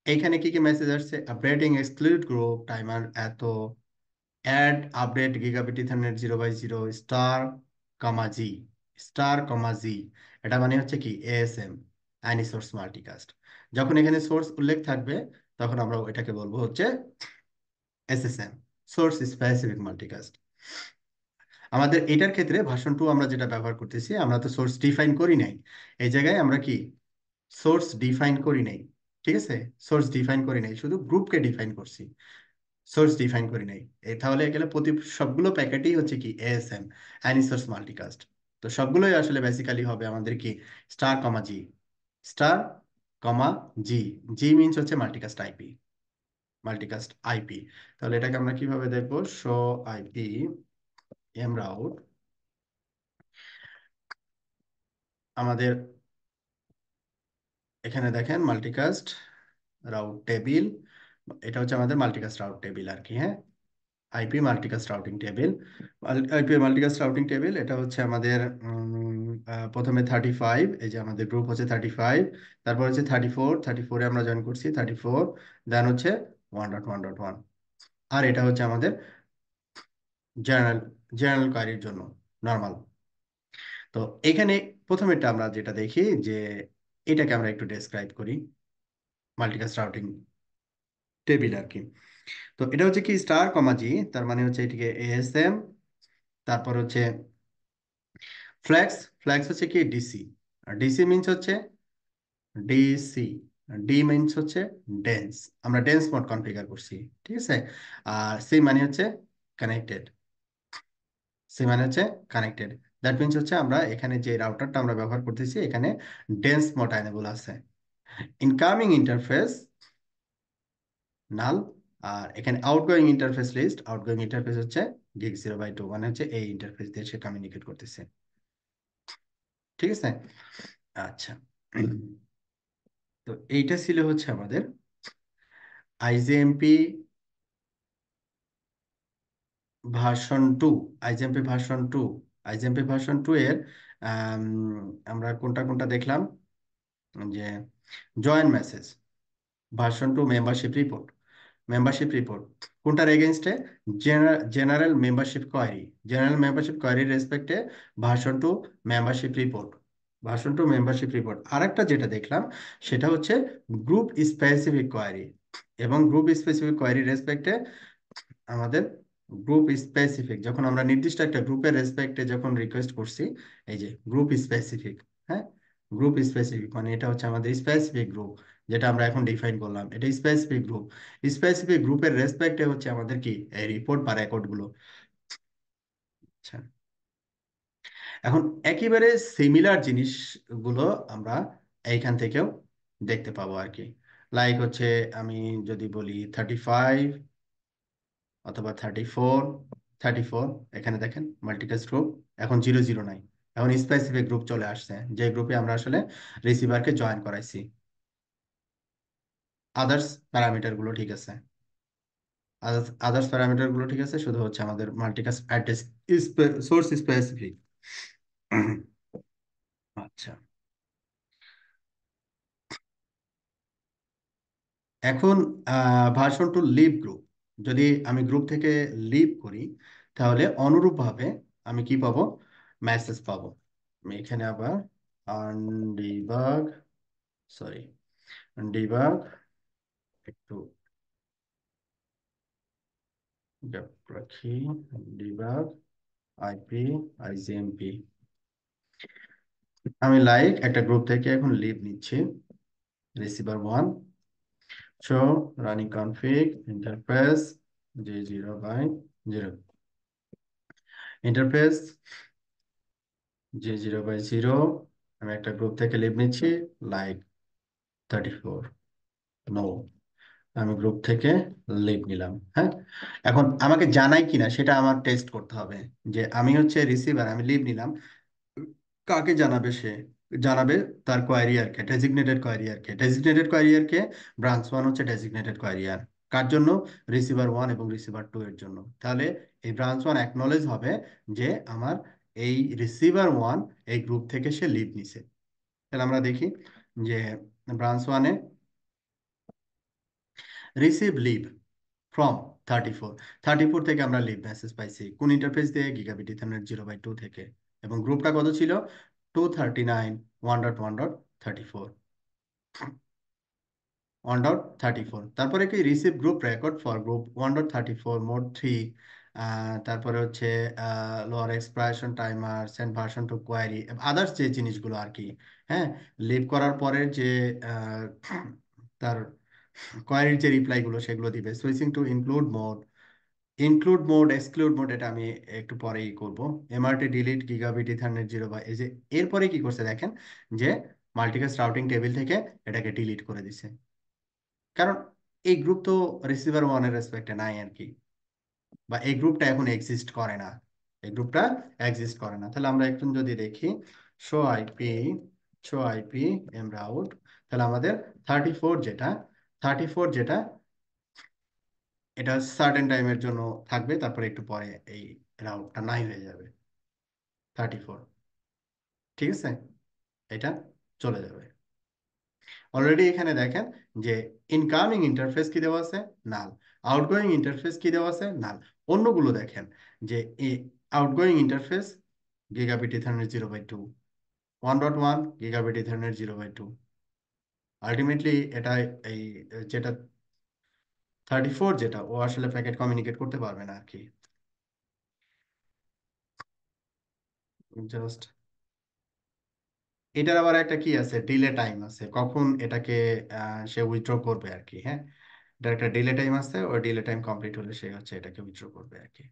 এইখানে কি কি মেসেজ আসছে? আপডেটিং এক্সক্লুড গ্রুপ টাইমার এত add update gigabit Ethernet zero by zero star comma G star comma G এটা মানে হচ্ছে কি এএসএম অ্যানি সোর্স মাল্টিকাস্ট যখন এখানে সোর্স উল্লেখ থাকবে, তখন আমরা এটাকে বলব হচ্ছে এসএসএম সোর্স স্পেসিফিক মাল্টিকাস্ট আমাদের এটার ক্ষেত্রে ভার্সন টু আমরা যেটা ব্যবহার করতেছি, আমরা তো সোর্স ডিফাইন করি নাই। এই জায়গায় আমরা কি সোর্স ডিফাইন করি নাই। ঠিক আছে? সোর্স ডিফাইন করি নাই, শুধু গ্রুপকে ডিফাইন করছি। সোর্স ডিফাইন করি নাই। তাহলে গেলে প্রতি, সবগুলো প্যাকেটই হচ্ছে কি এএসএম অ্যানি সোর্স মাল্টিকাস্ট তো সবগুলোই আসলে বেসিক্যালি হবে আমাদের কি star comma G star comma G G means হচ্ছে মাল্টিকাস্ট আইপি মাল্টিকাস্ট আইপি তাহলে এটাকে আমরা কীভাবে দেখব? শো আইপি এম রাউট আমাদের এখানে দেখেন মাল্টিকাস্ট রাউট টেবিল এটা হচ্ছে আমাদের মাল্টিকাস্ট রাউট টেবিল আর কি হ্যাঁ IP multicast routing table IP multicast routing table এটা হচ্ছে আমাদের প্রথমে থার্টি ফাইভ এই যে আমাদের গ্রুপ হচ্ছে থার্টি ফাইভ তারপর হচ্ছে থার্টি ফোর থার্টি ফোরে আমরা জয়েন করছি থার্টি ফোর দেন হচ্ছে one dot one dot one আর এটা হচ্ছে আমাদের জেনারেল জেনারেল কোয়ারির জন্য নর্মাল তো এখানে প্রথমেটা আমরা যেটা দেখি যে এটাকে আমরা একটু ডেসক্রাইব করি মাল্টিকাস্ট রাউটিং টেবিল আর কি। তো এটা হচ্ছে কি স্টার কমা জি তার মানে হচ্ছে এটিকে এএসএম তারপর হচ্ছে ফ্ল্যাক্স ফ্ল্যাক্স হচ্ছে কি ডিসি আর ডিসি মিনস হচ্ছে ডিসি ডি মিনস হচ্ছে ডেন্স আমরা ডেন্স মোড কনফিগার করছি, ঠিক আছে? আর সি মানে হচ্ছে কানেক্টেড সি মানে হচ্ছে কানেক্টেড দ্যাট মিনস হচ্ছে আমরা এখানে যে রাউটারটা আমরা ব্যবহার করতেছি, এখানে ডেন্স মোড আছে। ইনকামিং ইন্টারফেস নাল আর এখানে outgoing interface list outgoing interface হচ্ছে গিগ জিরো বাই টু মানে হচ্ছে এই ইন্টারফেস দিয়ে সে কমিউনিকেট করতেছে। ঠিক আছে? আচ্ছা। তো এইটা ছিল হচ্ছে আমাদের IGMP version two IGMP version two IGMP version two এর আমরা কোনটা কোনটা দেখলাম? যে joint message version two membership report. Membership report, কোনটার এগেনস্টে general membership query. General membership query রেসপেক্টে version two membership report, version two membership report. আরেকটা যেটা দেখলাম, সেটা হচ্ছে গ্রুপ স্পেসিফিক কোয়ারি এবং গ্রুপ স্পেসিফিক কোয়ারি রেসপেক্টে আমাদের গ্রুপ স্পেসিফিক যখন আমরা নির্দিষ্ট একটা গ্রুপের রেসপেক্টে যখন রিকোয়েস্ট করছি, এই যে গ্রুপ স্পেসিফিক হ্যাঁ? গ্রুপ স্পেসিফিক মানে এটা হচ্ছে আমাদের স্পেসিফিক গ্রুপ যেটা আমরা এখন ডিফাইন করলাম। এটা স্পেসিফিক গ্রুপ স্পেসিফিক গ্রুপের রেসপেক্টে হচ্ছে আমাদের কি? এই রিপোর্ট বা রেকর্ডগুলো। আচ্ছা। এখন একেবারে সিমিলার জিনিসগুলো আমরা এইখান থেকেও দেখতে পাবো আর কি। লাইক হচ্ছে আমি যদি বলি থার্টি ফাইভ অথবা থার্টি ফোর থার্টি ফোর এখানে দেখেন মাল্টিটাস্ক গ্রুপ এখন জিরো জিরো নাই। এখন স্পেসিফিক গ্রুপ চলে আসছে, যে গ্রুপে আমরা আসলে রিসিভারকে জয়েন করাইছি। আদার্স প্যারামিটারগুলো ঠিক আছে। আদার্স প্যারামিটারগুলো ঠিক আছে, শুধু হচ্ছে আমাদের মাল্টিকাস্ট অ্যাড্রেস সোর্স স্পেসিফিক আচ্ছা। এখন ভার্সন টু লিভ গ্রুপ যদি আমি গ্রুপ থেকে লিভ করি, তাহলে অনুরূপভাবে আমি কি পাবো? মেসেজ পাবো। এখানে আবার ডিবাগ সরি ডিবাগ একটু রাখি। ডিবাগ আইপি আইজিএমপি আমি লাইক একটা গ্রুপ থেকে এখন লিভ নিচ্ছি। Receiver one config interface G zero by zero interface G zero by zero আমি একটা গ্রুপ থেকে লিভ নিচ্ছি লাইক থার্টি ফোর নো আমি গ্রুপ থেকে লিভ নিলাম হ্যাঁ? এখন আমাকে জানাই কিনা সেটা আমার টেস্ট করতে হবে, যে আমি হচ্ছে রিসিভার আমি লিভ নিলাম, কাকে জানাবে সে? জানাবে তার কোয়ারিয়ারকে ডেজিগনেটেড কোয়ারিয়ারকে ডেজিগনেটেড কোয়ারিয়ারকে ব্রাঞ্চ ওয়ান হচ্ছে ডেজিগনেটেড কোয়ারিয়ার কার জন্য? রিসিভার ওয়ান এবং রিসিভার টু এর জন্য। তাহলে এই ব্রাঞ্চ ওয়ান অ্যাকনলেজ হবে যে আমার এই রিসিভার ওয়ান এই গ্রুপ থেকে সে লিভ নিছে। তাহলে আমরা দেখি যে ব্রাঞ্চ ওয়ানে receive leave from thirty four thirty four থেকে আমরা লিভ মেসেজ পাইছি। কোন ইন্টারফেস দিয়ে? Gigabit ethernet zero by two থেকে। এবং গ্রুপটা কত ছিল? Two thirty nine one dot one dot thirty four one dot thirty four তারপরে কি? Receive group record for group one dot thirty four mode three তারপরে হচ্ছে lower expiration timer send version two query others যে জিনিসগুলো আর কি হ্যাঁ? Leave করার পরে যে তার কোয়ারির যে রিপ্লাই গুলো, সেগুলো দিবে। Switching to include mode include mode exclude mode এটা আমি একটু পরেই করব। MRT delete gigabit ethernet zero বা এই যে এরপরে কি করছে দেখেন? যে মাল্টিকাস্ট রাউটিং টেবিল থেকে এটাকে ডিলিট করে দিছে। কারণ এই গ্রুপ তো রিসিভার ওয়ানের রেসপেক্টে নাই আর কি। বা এই গ্রুপটা এখন এক্সিস্ট করে না। এই গ্রুপটা এক্সিস্ট করে না। তাহলে আমরা একটু যদি দেখি show IP show IP M route তাহলে আমাদের থার্টি ফোর যেটা থার্টি ফোর যেটা এটা সার্টেন টাইমের জন্য থাকবে, তারপরে একটু পরে এই রাউটটা নাই হয়ে যাবে থার্টি ফোর ঠিক আছে? এটা চলে যাবে। অলরেডি এখানে দেখেন যে ইনকামিং ইন্টারফেস কি দেওয়া আছে? নাল আউটগোয়িং ইন্টারফেস কি দেওয়া আছে? নাল অন্যগুলো দেখেন যে outgoing interface gigabit ethernet zero by two one dot one gigabit ethernet zero by two ultimately এটা এই যেটা থার্টি ফোর যেটা, ও আসলে প্যাকেট কমিউনিকেট করতে পারবে না আর কি জাস্ট এটার আবার একটা কি আছে? ডিলে টাইম আছে। কখন এটাকে সে উইথড্র করবে আর কি হ্যাঁ? এটার একটা ডিলে টাইম আছে, ওই ডিলে টাইম কমপ্লিট হলে সে হচ্ছে এটাকে উইথড্র করবে আর কি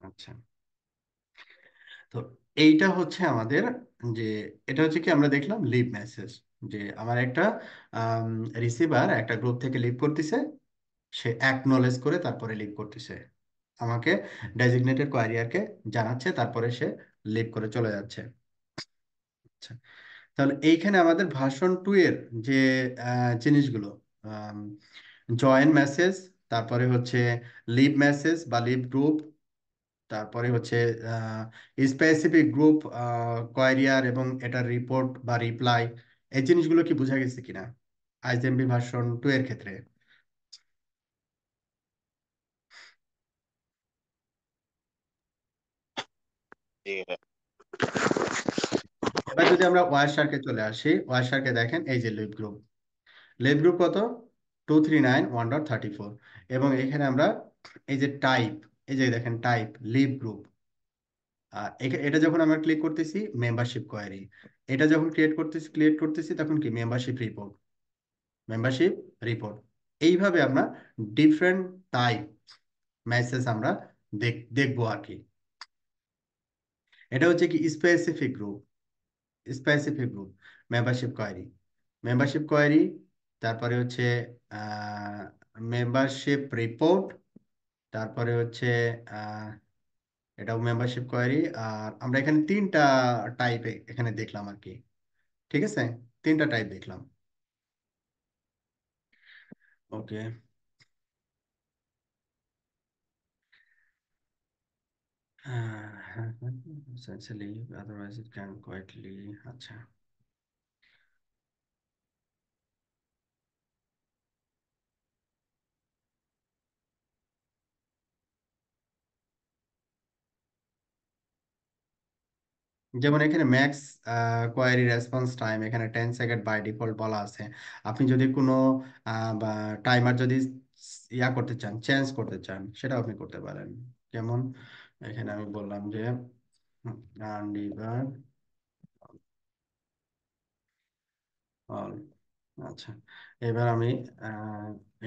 আচ্ছা। তো এইটা হচ্ছে আমাদের যে, এটা হচ্ছে কি আমরা দেখলাম লিভ মেসেজ যে আমার একটা রিসিভার একটা গ্রুপ থেকে লিভ করতেছে সে অ্যাকনলেজ করে তারপরে লিভ করতেছে। আমাকে ডেজিগনেটেড কোয়ারিয়ারকে জানাচ্ছে, তারপরে সে লিভ করে চলে যাচ্ছে। আচ্ছা তাহলে এইখানে আমাদের ভার্সন টু এর যে জিনিসগুলো জয়েন মেসেজ তারপরে হচ্ছে লিভ মেসেজ বা লিভ গ্রুপ তারপরে হচ্ছে স্পেসিফিক গ্রুপ কোয়ারিয়ার এবং এটার রিপোর্ট বা রিপ্লাই এই জিনিসগুলো কি বোঝা গেছে কিনা? আইএসএমবি ভার্সন টু এর ক্ষেত্রে। এবার যদি আমরা ওয়ারশারকে চলে আসি ওয়ারশারকে দেখেন, এই যে লিভ গ্রুপ। লিভ গ্রুপ কত? Two three nine one dot thirty four এবং এখানে আমরা এই যে টাইপ এই যে দেখেন টাইপ লিভ গ্রুপ। আর এটা যখন আমরা ক্লিক করতেছি মেম্বারশিপ কোয়ারি এটা যখন ক্রিয়েট করতেছি ক্রিয়েট করতেছি, তখন কি? মেম্বারশিপ রিপোর্ট মেম্বারশিপ রিপোর্ট এইভাবে আমরা ডিফারেন্ট টাইপ মেসেজ আমরা দেখ, দেখব আর কি। এটা হচ্ছে কি specific group specific group membership query membership query তারপরে হচ্ছে মেম্বারশিপ রিপোর্ট তারপরে হচ্ছে এটাও মেম্বারশিপ কোয়ারি আর আমরা এখানে তিনটা টাইপে এখানে দেখলাম আর কি, ঠিক আছে? তিনটা টাইপ দেখলাম। ওকে essentially otherwise it can quietly আচ্ছা যেমন এখানে ম্যাক্স কোয়ারি রেসপন্স টাইম এখানে টেন সেকেন্ড বাই ডিফল্ট বলা আছে। আপনি যদি কোনো টাইমার যদি ইয়া করতে চান চেঞ্জ করতে চান, সেটাও আপনি করতে পারেন। যেমন এখানে আমি বললাম যে আনডিভার অল আচ্ছা। এবার আমি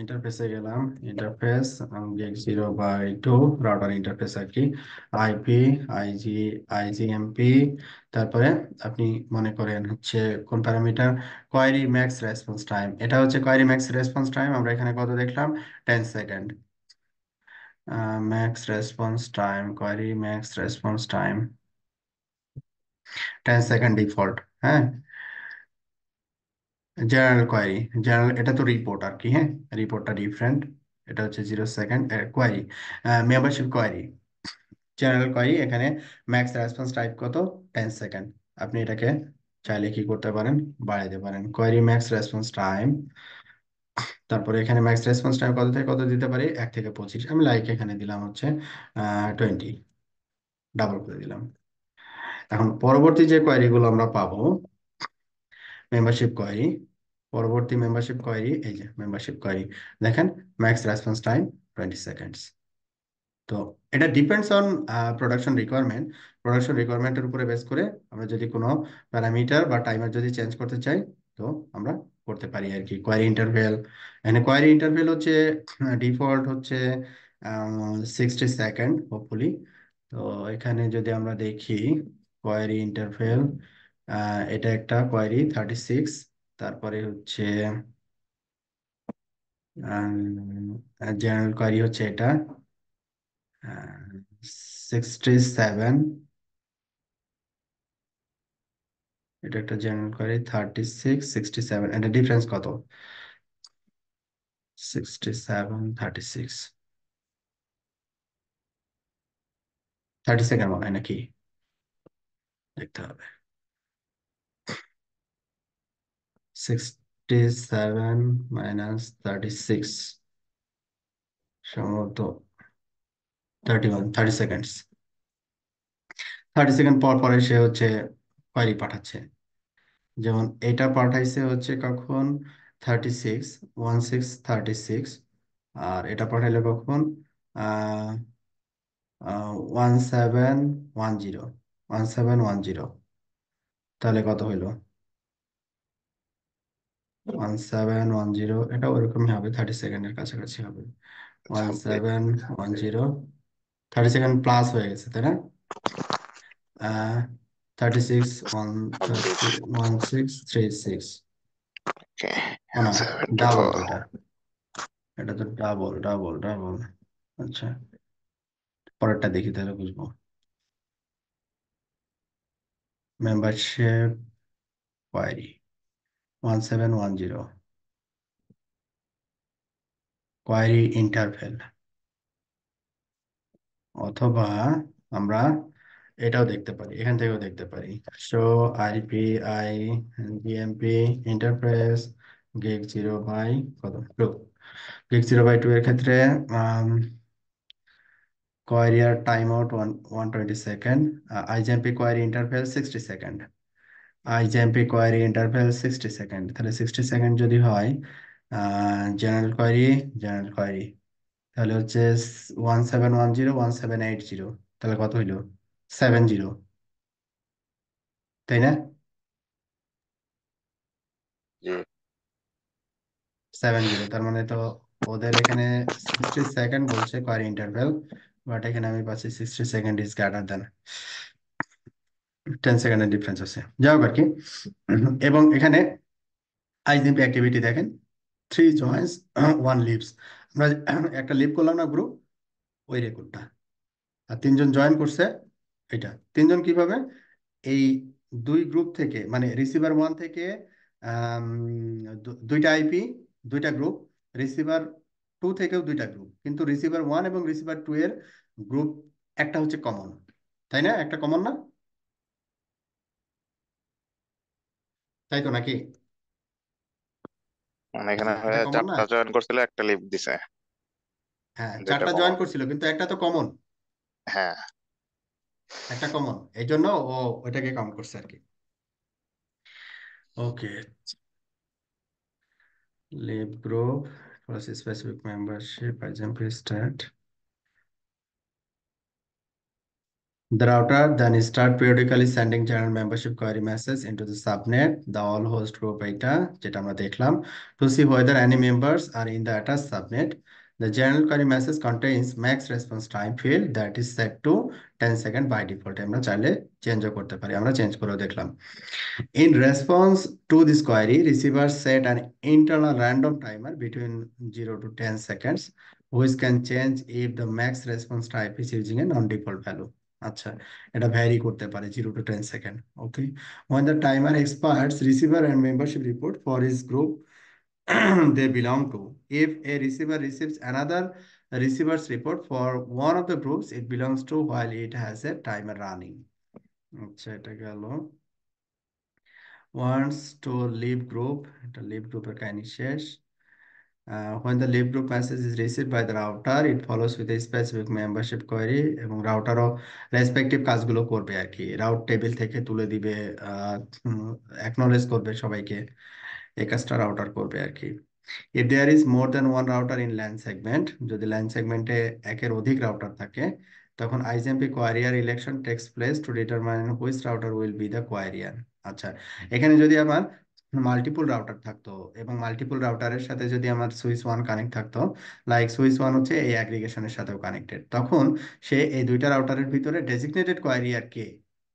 ইন্টারফেসে গেলাম। Interface gate zero by two router interface আর কি। আইপি আইজি আইজিএমপি তারপরে আপনি মনে করেন হচ্ছে কোন parameter query max response time এটা হচ্ছে কোয়ারি ম্যাক্স রেসপন্স টাইম আমরা এখানে কত দেখলাম? Ten second max response time query max response time ten second default হ্যাঁ? জেনারেল কোয়ারি জেনারেল এটা তো রিপোর্ট আর কি হ্যাঁ? রিপোর্টটা ডিফারেন্ট এটা হচ্ছে zero second query membership query general query এখানে ম্যাক্স রেসপন্স টাইপ কত? টেন সেকেন্ড আপনি এটাকে চাইলে কি করতে পারেন? বাড়াইতে পারেন। কোয়ারি ম্যাক্স রেসপন্স টাইম তারপরে এখানে ম্যাক্স রেসপন্স টাইম কত থেকে কত দিতে পারি? এক থেকে পঁচিশ, আমি লাইক এখানে দিলাম হচ্ছে টোয়েন্টি ডাবল করে দিলাম। এখন পরবর্তী যে কোয়ারিগুলো আমরা পাবো মেম্বারশিপ কোয়ারি পরবর্তী মেম্বারশিপ কোয়ারি এই যে মেম্বারশিপ কোয়ারি দেখেন max response time twenty seconds তো এটা depends on production requirement production রিকোয়ারমেন্টের উপরে বেস করে আমরা যদি কোনো প্যারামিটার বা টাইমার যদি চেঞ্জ করতে চাই, তো আমরা করতে পারি আর কি কোয়ারি ইন্টারভেল এখানে কোয়ারি ইন্টারভেল হচ্ছে ডিফল্ট হচ্ছে সিক্সটি সেকেন্ড হোপফুলি তো এখানে যদি আমরা দেখি কোয়ারি ইন্টারভেল এটা একটা কোয়ারি থার্টি সিক্স তারপরে হচ্ছে জেনারেল কোয়ারি হচ্ছে এটা সিক্সটি সেভেন এটা একটা general query thirty six sixty seven এটা ডিফারেন্স কত? Sixty seven thirty six thirty second মনে হয় নাকি? দেখতে হবে sixty seven minus thirty six সম্ভবত thirty one thirty seconds thirty second পর পরে সে হচ্ছে কোয়ারি পাঠাচ্ছে। যেমন এটা পাঠাইছে হচ্ছে কখন? Thirty six one six thirty six আর এটা পাঠাইলে কখন? One seven one zero one seven one zero তাহলে কত হইল? ওয়ান সেভেন ওয়ান জিরো এটা ওরকমই হবে থার্টি সেকেন্ডের কাছাকাছি হবে। One seven one zero thirty second plus হয়ে গেছে তাই না? Thirty six one one six three six double এটা। এটা তো ডাবল ডাবল ডাবল আচ্ছা পরেরটা দেখি তাহলে বুঝব। Seven one zero query interval অথবা আমরা এটাও দেখতে পারি, এখান থেকেও দেখতে পারি। Show IP I BMP interface gig zero by কত? Two gig zero by two এর ক্ষেত্রে querier time out one one twenty second IGMP query interface sixty second IGMP query interval sixty second তাহলে সিক্সটি সেকেন্ড যদি হয় general query general query তাহলে হচ্ছে one seven one zero one seven eight zero তাহলে কত হইল? Seven zero তাই না? সেভেন জিরো তার মানে তো ওদের এখানে সিক্সটি সেকেন্ড বলছে কোয়ারি ইন্টারভেল বাট এখানে আমি পাচ্ছি sixty second is greater than ten সেকেন্ডের ডিফারেন্স আছে। যাই হোক আর কি। এবং এখানে আইজিএমপি অ্যাক্টিভিটি দেখেন। থ্রি জয়েন্স ওয়ান লিভস আমরা একটা লিভ করলাম না গ্রুপ ওই রেকর্ডটা আর তিনজন জয়েন করছে, এটা। তিনজন কীভাবে? এই দুই গ্রুপ থেকে মানে রিসিভার ওয়ান থেকে দুইটা আইপি দুইটা গ্রুপ রিসিভার টু থেকেও দুইটা গ্রুপ কিন্তু রিসিভার ওয়ান এবং রিসিভার টু এর গ্রুপ একটা হচ্ছে কমন তাই না? একটা কমন না? তাই তো নাকি? মানে এখানে হয়ে চারটা জয়েন করছিল একটা লিভ দিছে। হ্যাঁ চারটা জয়েন করছিল কিন্তু একটা তো কমন হ্যাঁ। একটা কমন এই জন্য ও ওইটাকে কাউন্ট করছে আর কি। Okay leave group plus specific membership example start The router then start periodically sending general membership query message into the subnet, the all host group এটা যেটা আমরা দেখলাম to see whether any members are in the attached subnet. The general query message contains max response time field that is set to ten second by default আমরা চাইলে চেঞ্জও করতে পারি। আমরা চেঞ্জ করেও দেখলাম। In response to this query receiver set an internal random timer between zero to ten seconds which can change if the max response type is using a non default value আচ্ছা এটা vary করতে পারে zero to ten second okay one the timer expires receiver and membership report for is group they belong to if a receiver receives another receiver's report for one of the groups it belongs to while it has a timer running আচ্ছা wants to leave group এটা leave গ্রুপের কাহিনী শেষ Uh, when the leave group message is received by the router it follows with a specific membership query এবং রাউটারও respective কাজগুলো করবে আর কি route table থেকে তুলে দিবে অ্যাকনলেজ করবে সবাইকে এই কাজটা রাউটার করবে আর কি if there is more than one router in LAN segment, যদি LAN segment-এ একের অধিক রাউটার থাকে, তখন ISMP query election takes place to determine which router will be the querier আচ্ছা এখানে যদি আমার মাল্টিপল রাউটার থাকতো এবং মাল্টিপল রাউটারের সাথে যদি আমার সুইচ ওয়ান কানেক্ট থাকতো লাইক সুইচ ওয়ান হচ্ছে এই অ্যাগ্রিগেশনের সাথেও কানেক্টেড তখন সে এই দুইটা রাউটারের ভিতরে ডেজিগনেটেড কোয়ারিয়ার কে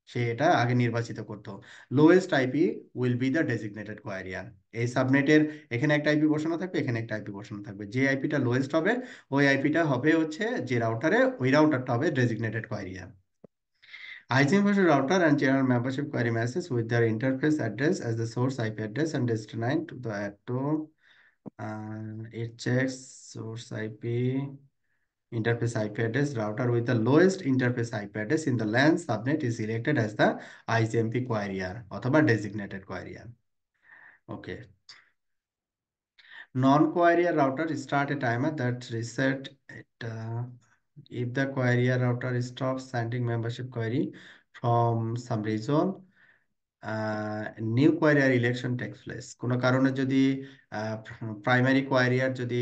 সে এটা আগে নির্বাচিত করতো। Lowest IP will be the designated querier এই সাবনেটের এখানে একটা আইপি বসানো থাকবে, এখানে একটা আইপি বসানো থাকবে। যে আইপিটা লোয়েস্ট হবে, ওই আইপিটা হবে হচ্ছে যে রাউটারে ওই রাউটারটা হবে designated querier ICMS router and general membership query message with interface address as the source IP address and destined to the auto it check source IP interface IP address router with the lowest interface IP address in the LAN subnet is selected as the IGMP querier অথবা designated querier. Okay. Non-querier router start a timer that reset it uh, if the querier router stops sending membership query from some reason new querier election takes place কোনো কারণে যদি primary কোয়ারিয়ার যদি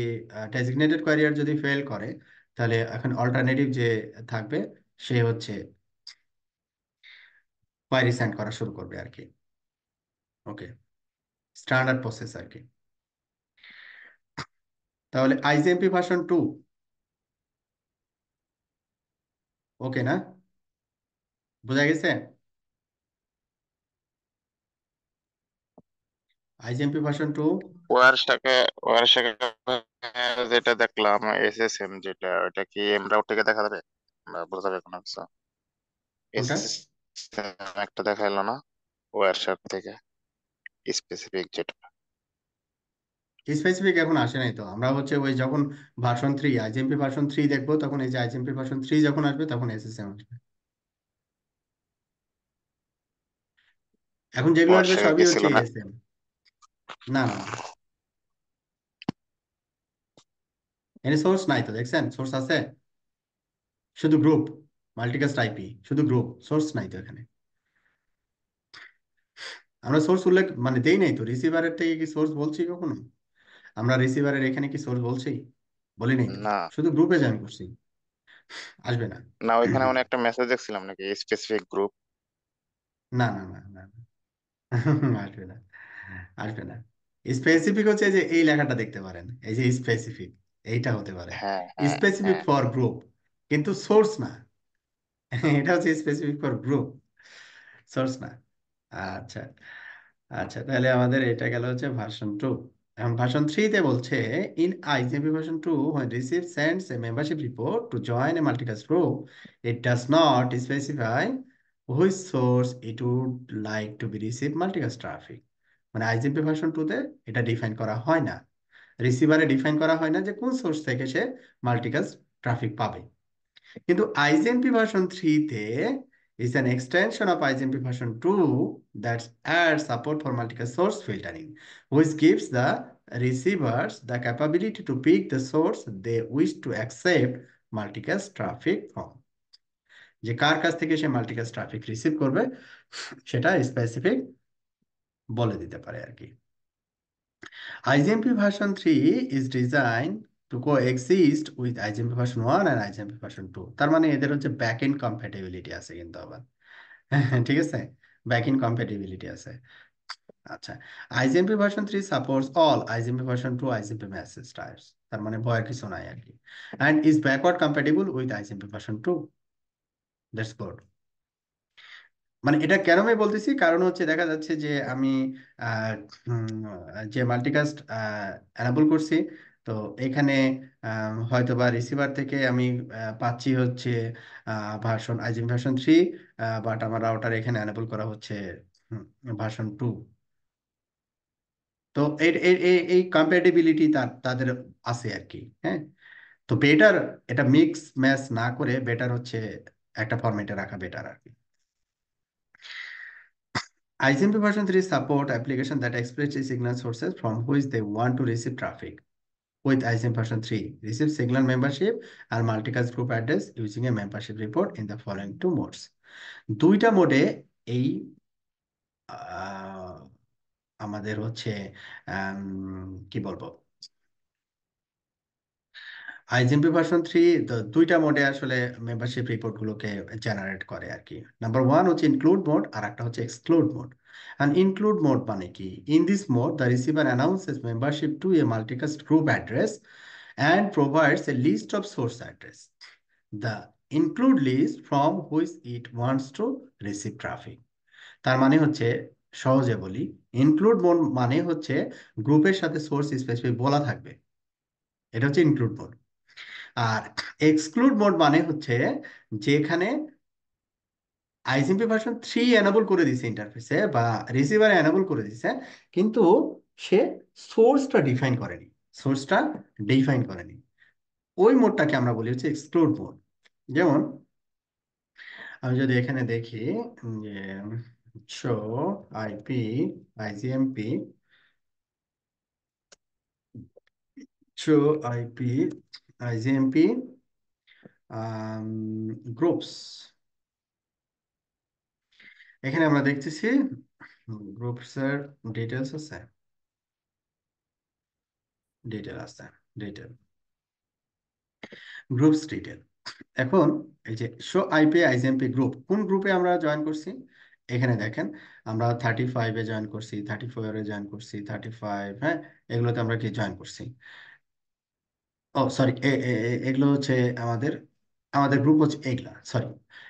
designated কোয়ারিয়ার যদি fail করে তাহলে এখন alternative যে থাকবে, সে হচ্ছে কোয়ারি সেন্ড করা শুরু করবে আর কি। ওকে স্ট্যান্ডার্ড প্রসেস আর কি। তাহলে আইজিএমপি ভার্সন টু ওকে না? বোঝা গেছে? আইজিএমপি ভার্সন টু ওয়ার সাথে ওয়ার যেটা দেখলাম এসএসএম যেটা ওটা কি এমরাও থেকে দেখা যাবে? বা বোঝা যাবে কোনো কিছু? এসএসএম একটা দেখাইলো না ওয়ারশপ থেকে স্পেসিফিক যেটা। স্পেসিফিক এখন আসে নাই তো। আমরা হচ্ছে ওই যখন version three IGMP version three দেখব তখন এই যে আইজিএমপি ভার্সন থ্রি যখন আসবে তখন এসএসএম আসবে। এখন যেগুলো আসবে সবই হচ্ছে না না না না এখানে সোর্স নাই তো দেখছেন সোর্স আছে? শুধু গ্রুপ মাল্টিকাস্ট আইপি শুধু গ্রুপ সোর্স নাই তো এখানে। আমরা সোর্স উল্লেখ মানে দেই নাই তো। রিসিভারের থেকে কি সোর্স বলছি কখনো? আমরা রিসিভারের এখানে কি সোর্স বলছি? বলি নাই না। শুধু গ্রুপে জয়েন করছি। আসবে না। না ওইখানে মানে একটা মেসেজ দেখছিলাম নাকি স্পেসিফিক গ্রুপ না না না না না। আসবে না। আসবে না। স্পেসিফিক হচ্ছে যে এই লেখাটা দেখতে পারেন। এই যে স্পেসিফিক এইটা হতে পারে। স্পেসিফিক ফর গ্রুপ কিন্তু সোর্স না। এটা হচ্ছে স্পেসিফিক ফর গ্রুপ সোর্স না। আচ্ছা আচ্ছা তাহলে আমাদের এটা গেল হচ্ছে ভার্সন টু এখন ভার্সন থ্রিতে বলছে in IGMP version two when receive sends a membership report to join a multicast group. It does not specify which source it would like to be receive multicast traffic. মানে IGMP version টুতে এটা define করা হয় না। রিসিভারে define করা হয় না যে কোন সোর্স থেকে সে মাল্টিকাস ট্রাফিক পাবে। কিন্তু আইজিএমপি ভার্সন থ্রিতে is an extension of IGMP version two that add support for multicast source filtering which gives the receivers the capability to pick the source they wish to accept multicast traffic from যে কার কাছ থেকে সে multicast traffic receive করবে, সেটা specific বলে দিতে পারে আর কি। IGMP version 3 is designed to coexist with IGMP version 1 and IGMP version 2 তার মানে এদের হচ্ছে ব্যাক কম্প্যাটিবিলিটি আছে কিন্তু আবার ঠিক আচ্ছা IGMP version 3 supports all IGMP version 2 IGMP message types মানে আর কি and is backward compatible with IGMP version 2 that's good মানে এটা কেন আমি বলতেছি? কারণ হচ্ছে দেখা যাচ্ছে যে আমি যে মাল্টিকাস্ট অ্যানাবল করছি, তো এখানে হয়তো বা রিসিভার থেকে আমি পাচ্ছি হচ্ছে ভার্সন আইজিন ভার্সন থ্রি বাট আমার রাউটার এখানে অ্যানাবল করা হচ্ছে ভার্সন টু তো এই এই তাদের আছে আর কি হ্যাঁ? তো বেটার এটা মিক্স ম্যাচ না করে বেটার হচ্ছে একটা ফরম্যাটে রাখা বেটার আর কি ICMP version 3 support application that explicitly signal sources from which they want to receive traffic. With ISMP version 3, receive signal membership and multicast group address using a membership report in the following two modes. দুইটা মোডে এই uh, আমাদের হচ্ছে কি বলব IGMP version three দুইটা মোডে আসলে মেম্বারশিপ রিপোর্টগুলোকে জেনারেট করে আর কি নাম্বার ওয়ান হচ্ছে ইনক্লুড মোড আর একটা হচ্ছে exclude mode and include mode মানে কি? In this mode the receiver announces membership to a multicast group address and provides a list of source address the include list from which it wants to receive traffic তার মানে হচ্ছে, সহজে বলি include mode মানে হচ্ছে গ্রুপের সাথে source specific বলা থাকবে। এটা হচ্ছে ইনক্লুড মোড আর এক্সক্লুড মোড মানে হচ্ছে যেখানে আইসিএমপি ভার্সন থ্রি এনাবল করে দিছে ইন্টারফেসে বা রিসিভার এনাবল করে দিছে, কিন্তু সে সোর্সটা ডিফাইন করেনি সোর্সটা ডিফাইন করেনি। ওই মোডটাকে আমরা বলি হচ্ছে এক্সক্লুড মোড যেমন, আমি যদি এখানে দেখি যে show IP IGMP show IP IGMP groups এখানে আমরা দেখতেছি গ্রুপস এর ডিটেলস আছে। ডিটেল আছে ডিটেল গ্রুপস ডিটেল এখন এই যে শো আইপি আইজিএমপি গ্রুপ কোন গ্রুপে আমরা জয়েন করছি? এখানে দেখেন, আমরা থার্টি ফাইভে জয়েন করছি থার্টি ফোরে জয়েন করছি থার্টি ফাইভ হ্যাঁ এগুলোতে আমরা কি জয়েন করছি? ও সরি এগুলো হচ্ছে আমাদের আমাদের গ্রুপ হচ্ছে এগুলা সরি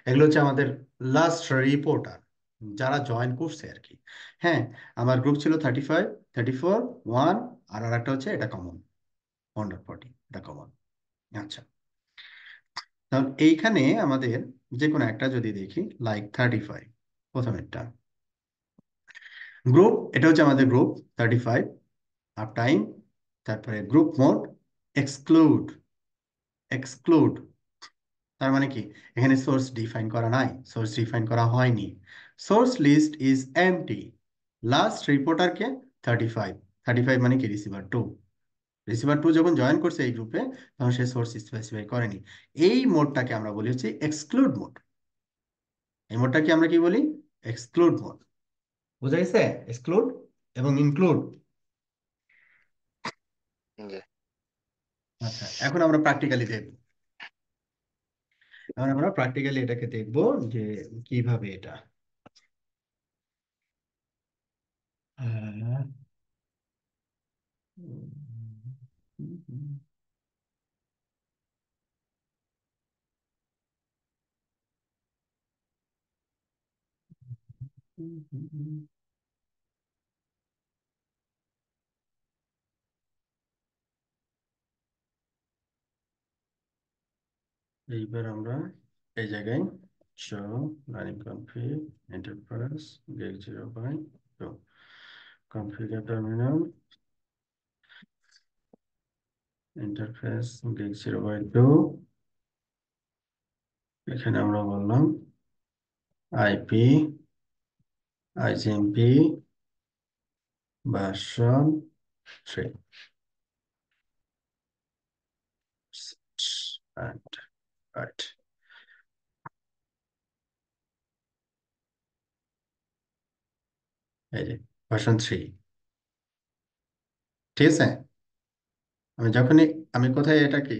এগুলো হচ্ছে আমাদের লাস্ট রিপোর্টার যারা জয়েন করছে আর কি। হ্যাঁ আমার গ্রুপ ছিল thirty five thirty four one আর আরেকটা হচ্ছে এটা কমন ওয়ান ফর্টি এটা কমন আচ্ছা। তাহলে এইখানে আমাদের যে কোনো একটা যদি দেখি লাইক থার্টি ফাইভ প্রথমেরটা গ্রুপ এটা হচ্ছে আমাদের group thirty five up time তারপরে গ্রুপ মোড এক্সক্লুড এক্সক্লুড তার মানে কি? এখানে সোর্স ডিফাইন করা নাই সোর্স ডিফাইন করা হয়নি। Source list is empty last রিপোর্টারকে thirty five thirty five মানে কি? রিসিভার টু রিসিভার টু যখন জয়েন করছে এই গ্রুপে তখন সে সোর্স স্পেসিফাই করেনি। এই মোডটাকে আমরা বলি হচ্ছে এক্সক্লুড মোড এই মোডটাকে আমরা কি বলি? এক্সক্লুড মোড বুঝা গেছে? এক্সক্লুড এবং ইনক্লুড আচ্ছা এখন আমরা প্র্যাকটিক্যালি দেখব। এখন আমরা প্র্যাকটিক্যালি এটাকে দেখব যে কীভাবে এটা। আহ, এইবার আমরা এই জায়গায় show running config enterprise gate zero by two configure terminal interface gate zero by two এখানে আমরা বললাম IP IGMP version three and right. Three আমি যখনই, আমি কোথায় এটাকে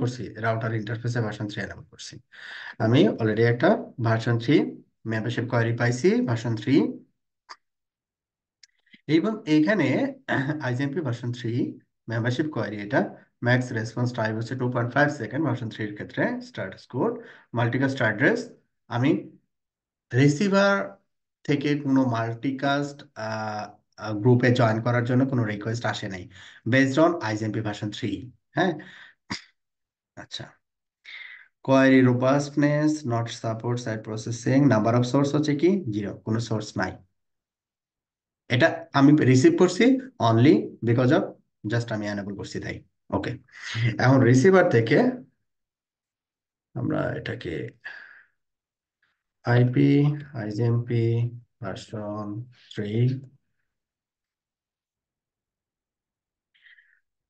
করছি রাউটার ইন্টারফেসে ভার্সন থ্রি করছি। আমি অলরেডি একটা ভার্সন থ্রি মেম্বারশিপ কোয়ারি পাইছি ভার্সন থ্রি এবং এইখানে IGMP version three membership query এটা ম্যাক্স রেসপন্স টাইম হচ্ছে two point five second version থ্রির ক্ষেত্রে স্ট্যাটাস কোড মাল্টিকাস্ট অ্যাড্রেস আমি রিসিভার থেকে কোনো মাল্টিকাস্ট গ্রুপে জয়েন করার জন্য কোনো রিকোয়েস্ট আসে নাই based on IGMP version three হ্যাঁ? আচ্ছা। Query robustness not support side processing number of source হচ্ছে কি? জিরো কোনো সোর্স নাই। এটা আমি রিসিভ করছি অনলি বিকজ অফ জাস্ট আমি এনেবল করছি তাই। ওকে এখন রিসিভার থেকে আমরা এটাকে আইপি আইজিএমপি ভার্সন থ্রি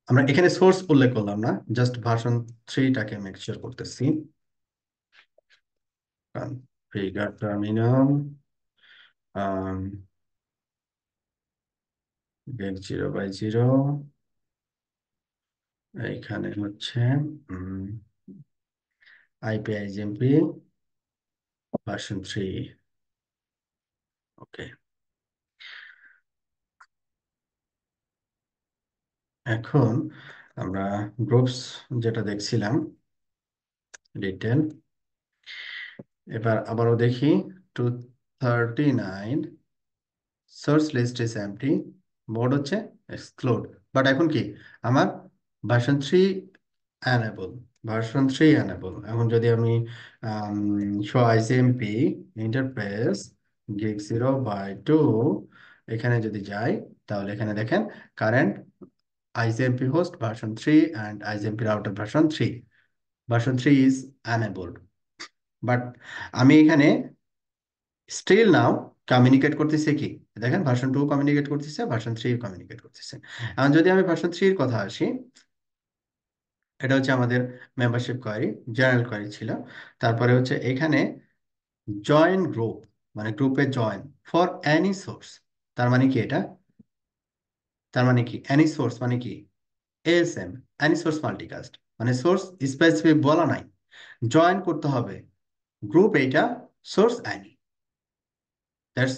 আমরা এখানে সোর্স উল্লেখ করলাম না জাস্ট ভার্সন থ্রিটাকে মেকশিওর করতেছি। Configure জিরো বাই জিরো এইখানে হচ্ছে IPI GMP version three okay এখন আমরা গ্রুপস যেটা দেখছিলাম ডিটেল এবার আবারও দেখি two thirty nine source list is empty mode হচ্ছে এক্সক্লুড বাট এখন কি? আমার version three enable version three enable এখন যদি আমি show ICMP interface gig zero by two এখানে যদি যাই, তাহলে এখানে দেখেন current ICMP host version 3 and ICMP router version 3 version 3 is enabled. But আমি এখানে স্টিল নাও কমিউনিকেট করতেছে কি? দেখেন ভার্সন টু কমিউনিকেট করতেছে ভার্সন থ্রি কমিউনিকেট করতেছে। এখন যদি আমি ভার্সন থ্রির কথা আসি এটা হচ্ছে আমাদের মেম্বারশিপ কোয়ারি জেনারেল কোয়ারি ছিল। তারপরে হচ্ছে এখানে জয়েন গ্রুপ মানে গ্রুপে জয়েন ফর এনি সোর্স তার মানে কি এটা? তার মানে কি? এনি সোর্স মানে কি? এএসএম এনি সোর্স মাল্টিকাস্ট মানে সোর্স স্পেসিফিক বলা নাই। জয়েন করতে হবে গ্রুপ এইটা সোর্স এনি দ্যাটস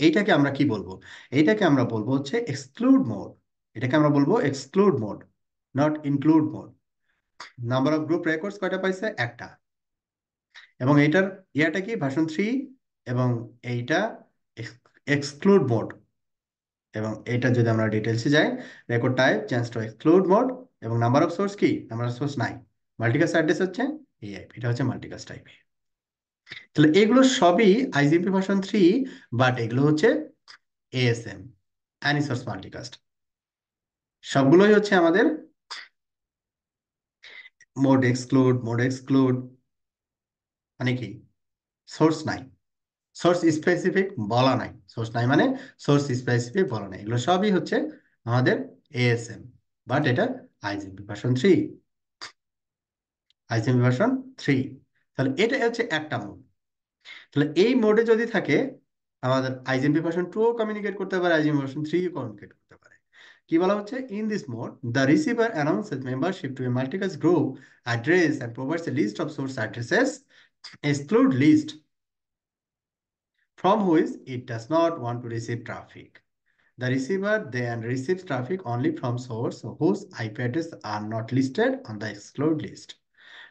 এইটাকে আমরা কি বলব? এইটাকে আমরা বলব হচ্ছে এক্সক্লুড মোড এটাকে আমরা বলব exclude mode not include mode number of group records কয়টা পাইছে? একটা। এবং এইটার ইয়াটা কি? ভার্সন থ্রি এবং এইটা এক্সক্লুড মোড এবং এটা যদি আমরা ডিটেলসে যাই record type change to exclude mode এবং নাম্বার অফ সোর্স কি? নাম্বার অফ সোর্স নাই মাল্টিকাস্ট অ্যাড্রেস হচ্ছে এই এটা হচ্ছে মাল্টিকাস্ট আইপি তাহলে এগুলো সবই আইজিএমপি ভার্সন থ্রি বাট এগুলো হচ্ছে এএসএম অ্যানিসোর্স মাল্টিকাস্ট সবগুলোই হচ্ছে আমাদের মোড এক্সক্লুড মোড এক্সক্লুড মানে কি? সোর্স নাই। সোর্স স্পেসিফিক বলা নাই। সোর্স নাই মানে সোর্স স্পেসিফিক বলা নাই। এগুলো সবই হচ্ছে আমাদের এএসএম বাট এটা IGMP version three IGMP version three তাহলে এটা হচ্ছে একটা মোড তাহলে এই মোডে যদি থাকে, আমাদের আইজিএমপি ভার্সন টু কমিউনিকেট করতে পারে আইজিএমপি ভার্সন থ্রি কমিউনিকেট করতে পারে। কি বলা হচ্ছে in this mode the receiver announces membership to a multicast group address and provides a list of source addresses exclude list from which it does not want to receive traffic. The receiver then receives traffic only from source whose IP address are not listed on the exclude list.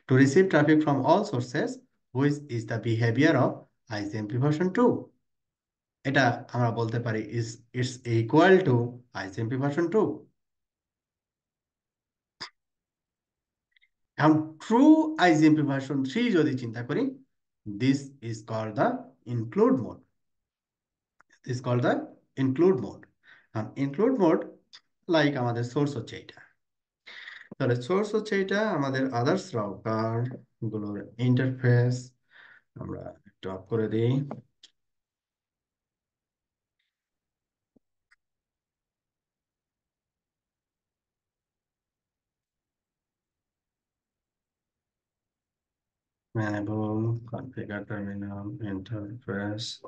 To receive traffic from all sources, which is the behavior of ICMP version 2. এটা আমরা বলতে পারি is it's equal to ICMP version two এখন true ICMP version three যদি চিন্তা করি this is call the include mode this call the include mode এখন include mode like আমাদের সোর্স হচ্ছে এটা তাহলে সোর্স হচ্ছে এটা আমাদের আদার্স রাউটারগুলোর ইন্টারফেস আমরা একটু করে দিই। enable configure terminal interface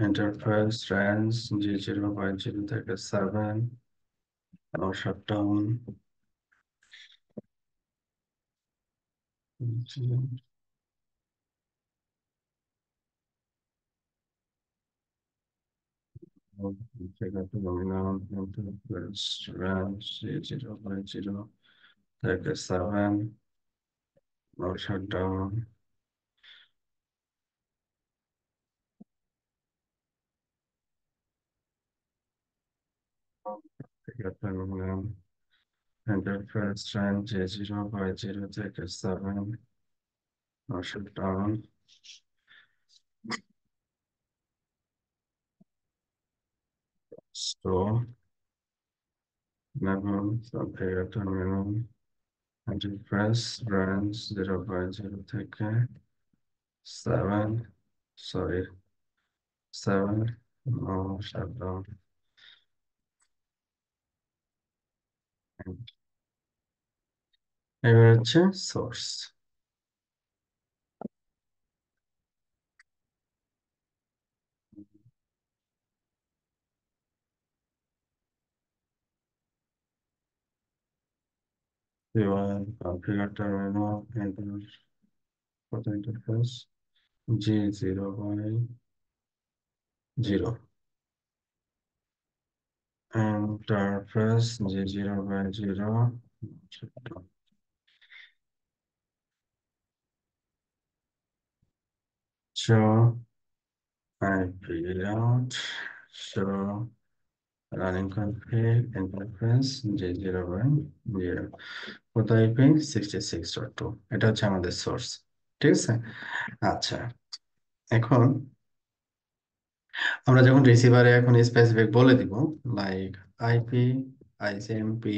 interface range g0 by 0 থেকে 7 no shutdown configure terminal interface range g0 by 0 থেকে 7 I'll shut down. Um, and the first time J0 by 0 take 7. I'll shut down. So, never, so, okay, I. interface range 0 by 0 থেকে 7 sorry 7 no shutdown এবার হচ্ছে source we will configure terminal enter for the interface G0 by 0 and uh, press G0 by 0 show IP layout show running config interface G zero by zero কত IP sixty six dot two এটা হচ্ছে আমাদের source ঠিক আছে? আচ্ছা এখন আমরা যখন রিসিভারে এখন স্পেসিফিক বলে দিব like IP ICMP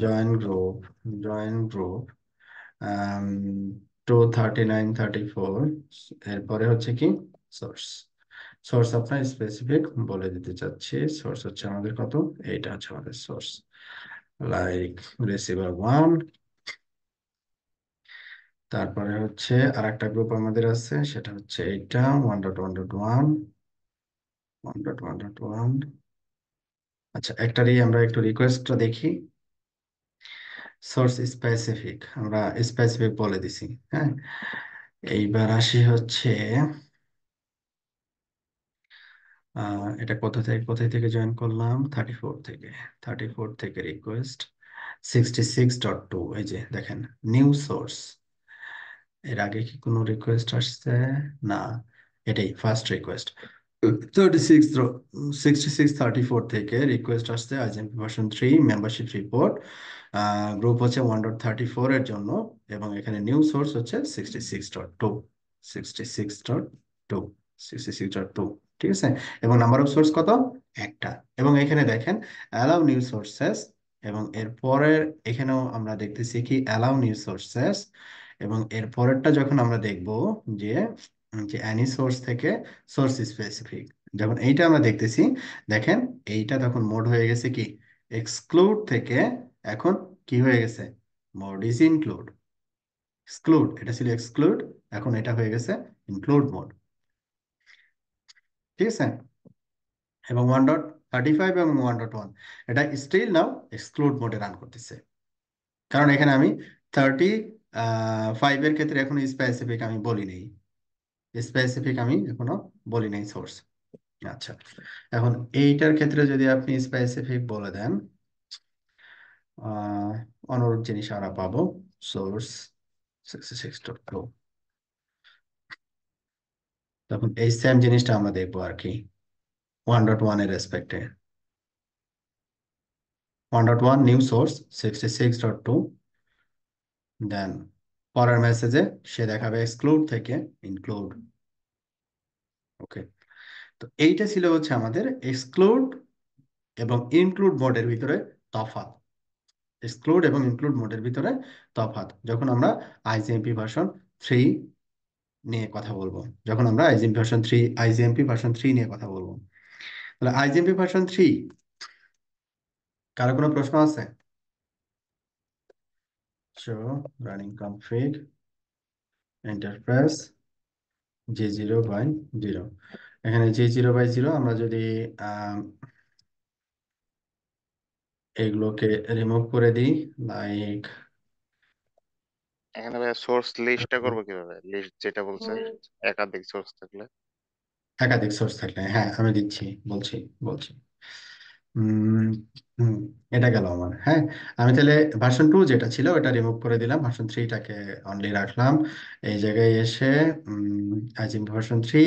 join group join group two thirty nine thirty four এরপরে হচ্ছে কি? সোর্স সোর্স আপনার স্পেসিফিক বলে দিতে চাচ্ছি সোর্স হচ্ছে আমাদের কত? এইটা হচ্ছে আমাদের সোর্স লাইক রিসিভার ওয়ান তারপরে হচ্ছে আর একটা গ্রুপ আমাদের আছে, সেটা হচ্ছে এইটা one dot one dot one one dot one dot one আচ্ছা একটারই আমরা একটু রিকোয়েস্টটা দেখি। সোর্স স্পেসিফিক আমরা স্পেসিফিক বলে দিছি হ্যাঁ? এইবার আসি হচ্ছে এটা কোথা থেকে, কোথায় থেকে জয়েন করলাম? থার্টি ফোর থেকে থার্টি ফোর থেকে request sixty six dot two এই যে দেখেন নিউ সোর্স এর আগে কি কোনো রিকোয়েস্ট আসছে? না, এটাই first request thirty six sixty six thirty four থেকে রিকোয়েস্ট আসছে IGMP version three membership report group হচ্ছে ওয়ান ডট থার্টি ফোর এর জন্য, এবং এখানে নিউ সোর্স হচ্ছে sixty six dot two sixty six dot two sixty six dot two ঠিক আছে? এবং নাম্বার অফ সোর্স কত? একটা। এবং এখানে দেখেন অ্যালাউ নিউ সোর্সেস এবং এর পরের, এখানেও আমরা দেখতেছি কি অ্যালাউ নিউ সোর্সেস এবং এর পরেরটা যখন আমরা দেখব যে যে অ্যানি সোর্স থেকে সোর্স স্পেসিফিক যখন এইটা আমরা দেখতেছি, দেখেন, এইটা তখন মোড হয়ে গেছে কি? এক্সক্লুড থেকে এখন কি হয়ে গেছে? মোড ইজ ইনক্লুড এক্সক্লুড এটা ছিল এক্সক্লুড এখন এটা হয়ে গেছে ইনক্লুড মোড ঠিক এবং ওয়ান ডট থার্টি ফাইভ এবং ওয়ান ডট ওয়ান এটা স্টিল নাও এক্সক্লুড মোডে রান করতেছে। কারণ এখানে আমি থার্টি ফাইভের ক্ষেত্রে এখন স্পেসিফিক আমি বলি নেই। স্পেসিফিক আমি এখনও বলি নাই সোর্স আচ্ছা এখন এইটার ক্ষেত্রে যদি আপনি স্পেসিফিক বলে দেন অনুরূপ জিনিস আমরা পাবো সোর্স সিক্সটি সিক্স ডট তখন এই সেম জিনিসটা আমরা দেখব আর কি। ওয়ান ডট ওয়ানের রেসপেক্টে one dot one new source sixty six dot two then পরের মেসেজে সে দেখাবে এক্সক্লুড থেকে ইনক্লুড ওকে তো এইটা ছিল হচ্ছে আমাদের এক্সক্লুড এবং ইনক্লুড মোডের ভিতরে তফাৎ। এক্সক্লুড এবং ইনক্লুড মোডের ভিতরে তফাৎ। যখন আমরা আইজিএমপি ভার্সন থ্রি নিয়ে কথা বলব। যখন আমরা IGMP version three IGMP version three নিয়ে কথা বলব। তাহলে আইজিএমপি ভার্সন থ্রি কারও কোনো প্রশ্ন আছে? So running config interface G zero by zero এখানে জি জিরো বাই জিরো আমরা যদি এগুলোকে রিমুভ করে দিই লাইক এখানে ভাই সোর্স লিস্টটা করব কীভাবে? লিস্ট যেটা বলছে একাধিক সোর্স থাকলে। একাধিক সোর্স থাকলে হ্যাঁ আমি দিচ্ছি বলছি বলছি। উম হুম, এটা গেল আমার হ্যাঁ। আমি তাহলে ভার্সন টু যেটা ছিল ওটা রিমুভ করে দিলাম ভার্সন থ্রিটাকে অনলি রাখলাম। এই জায়গায় এসে IGM version three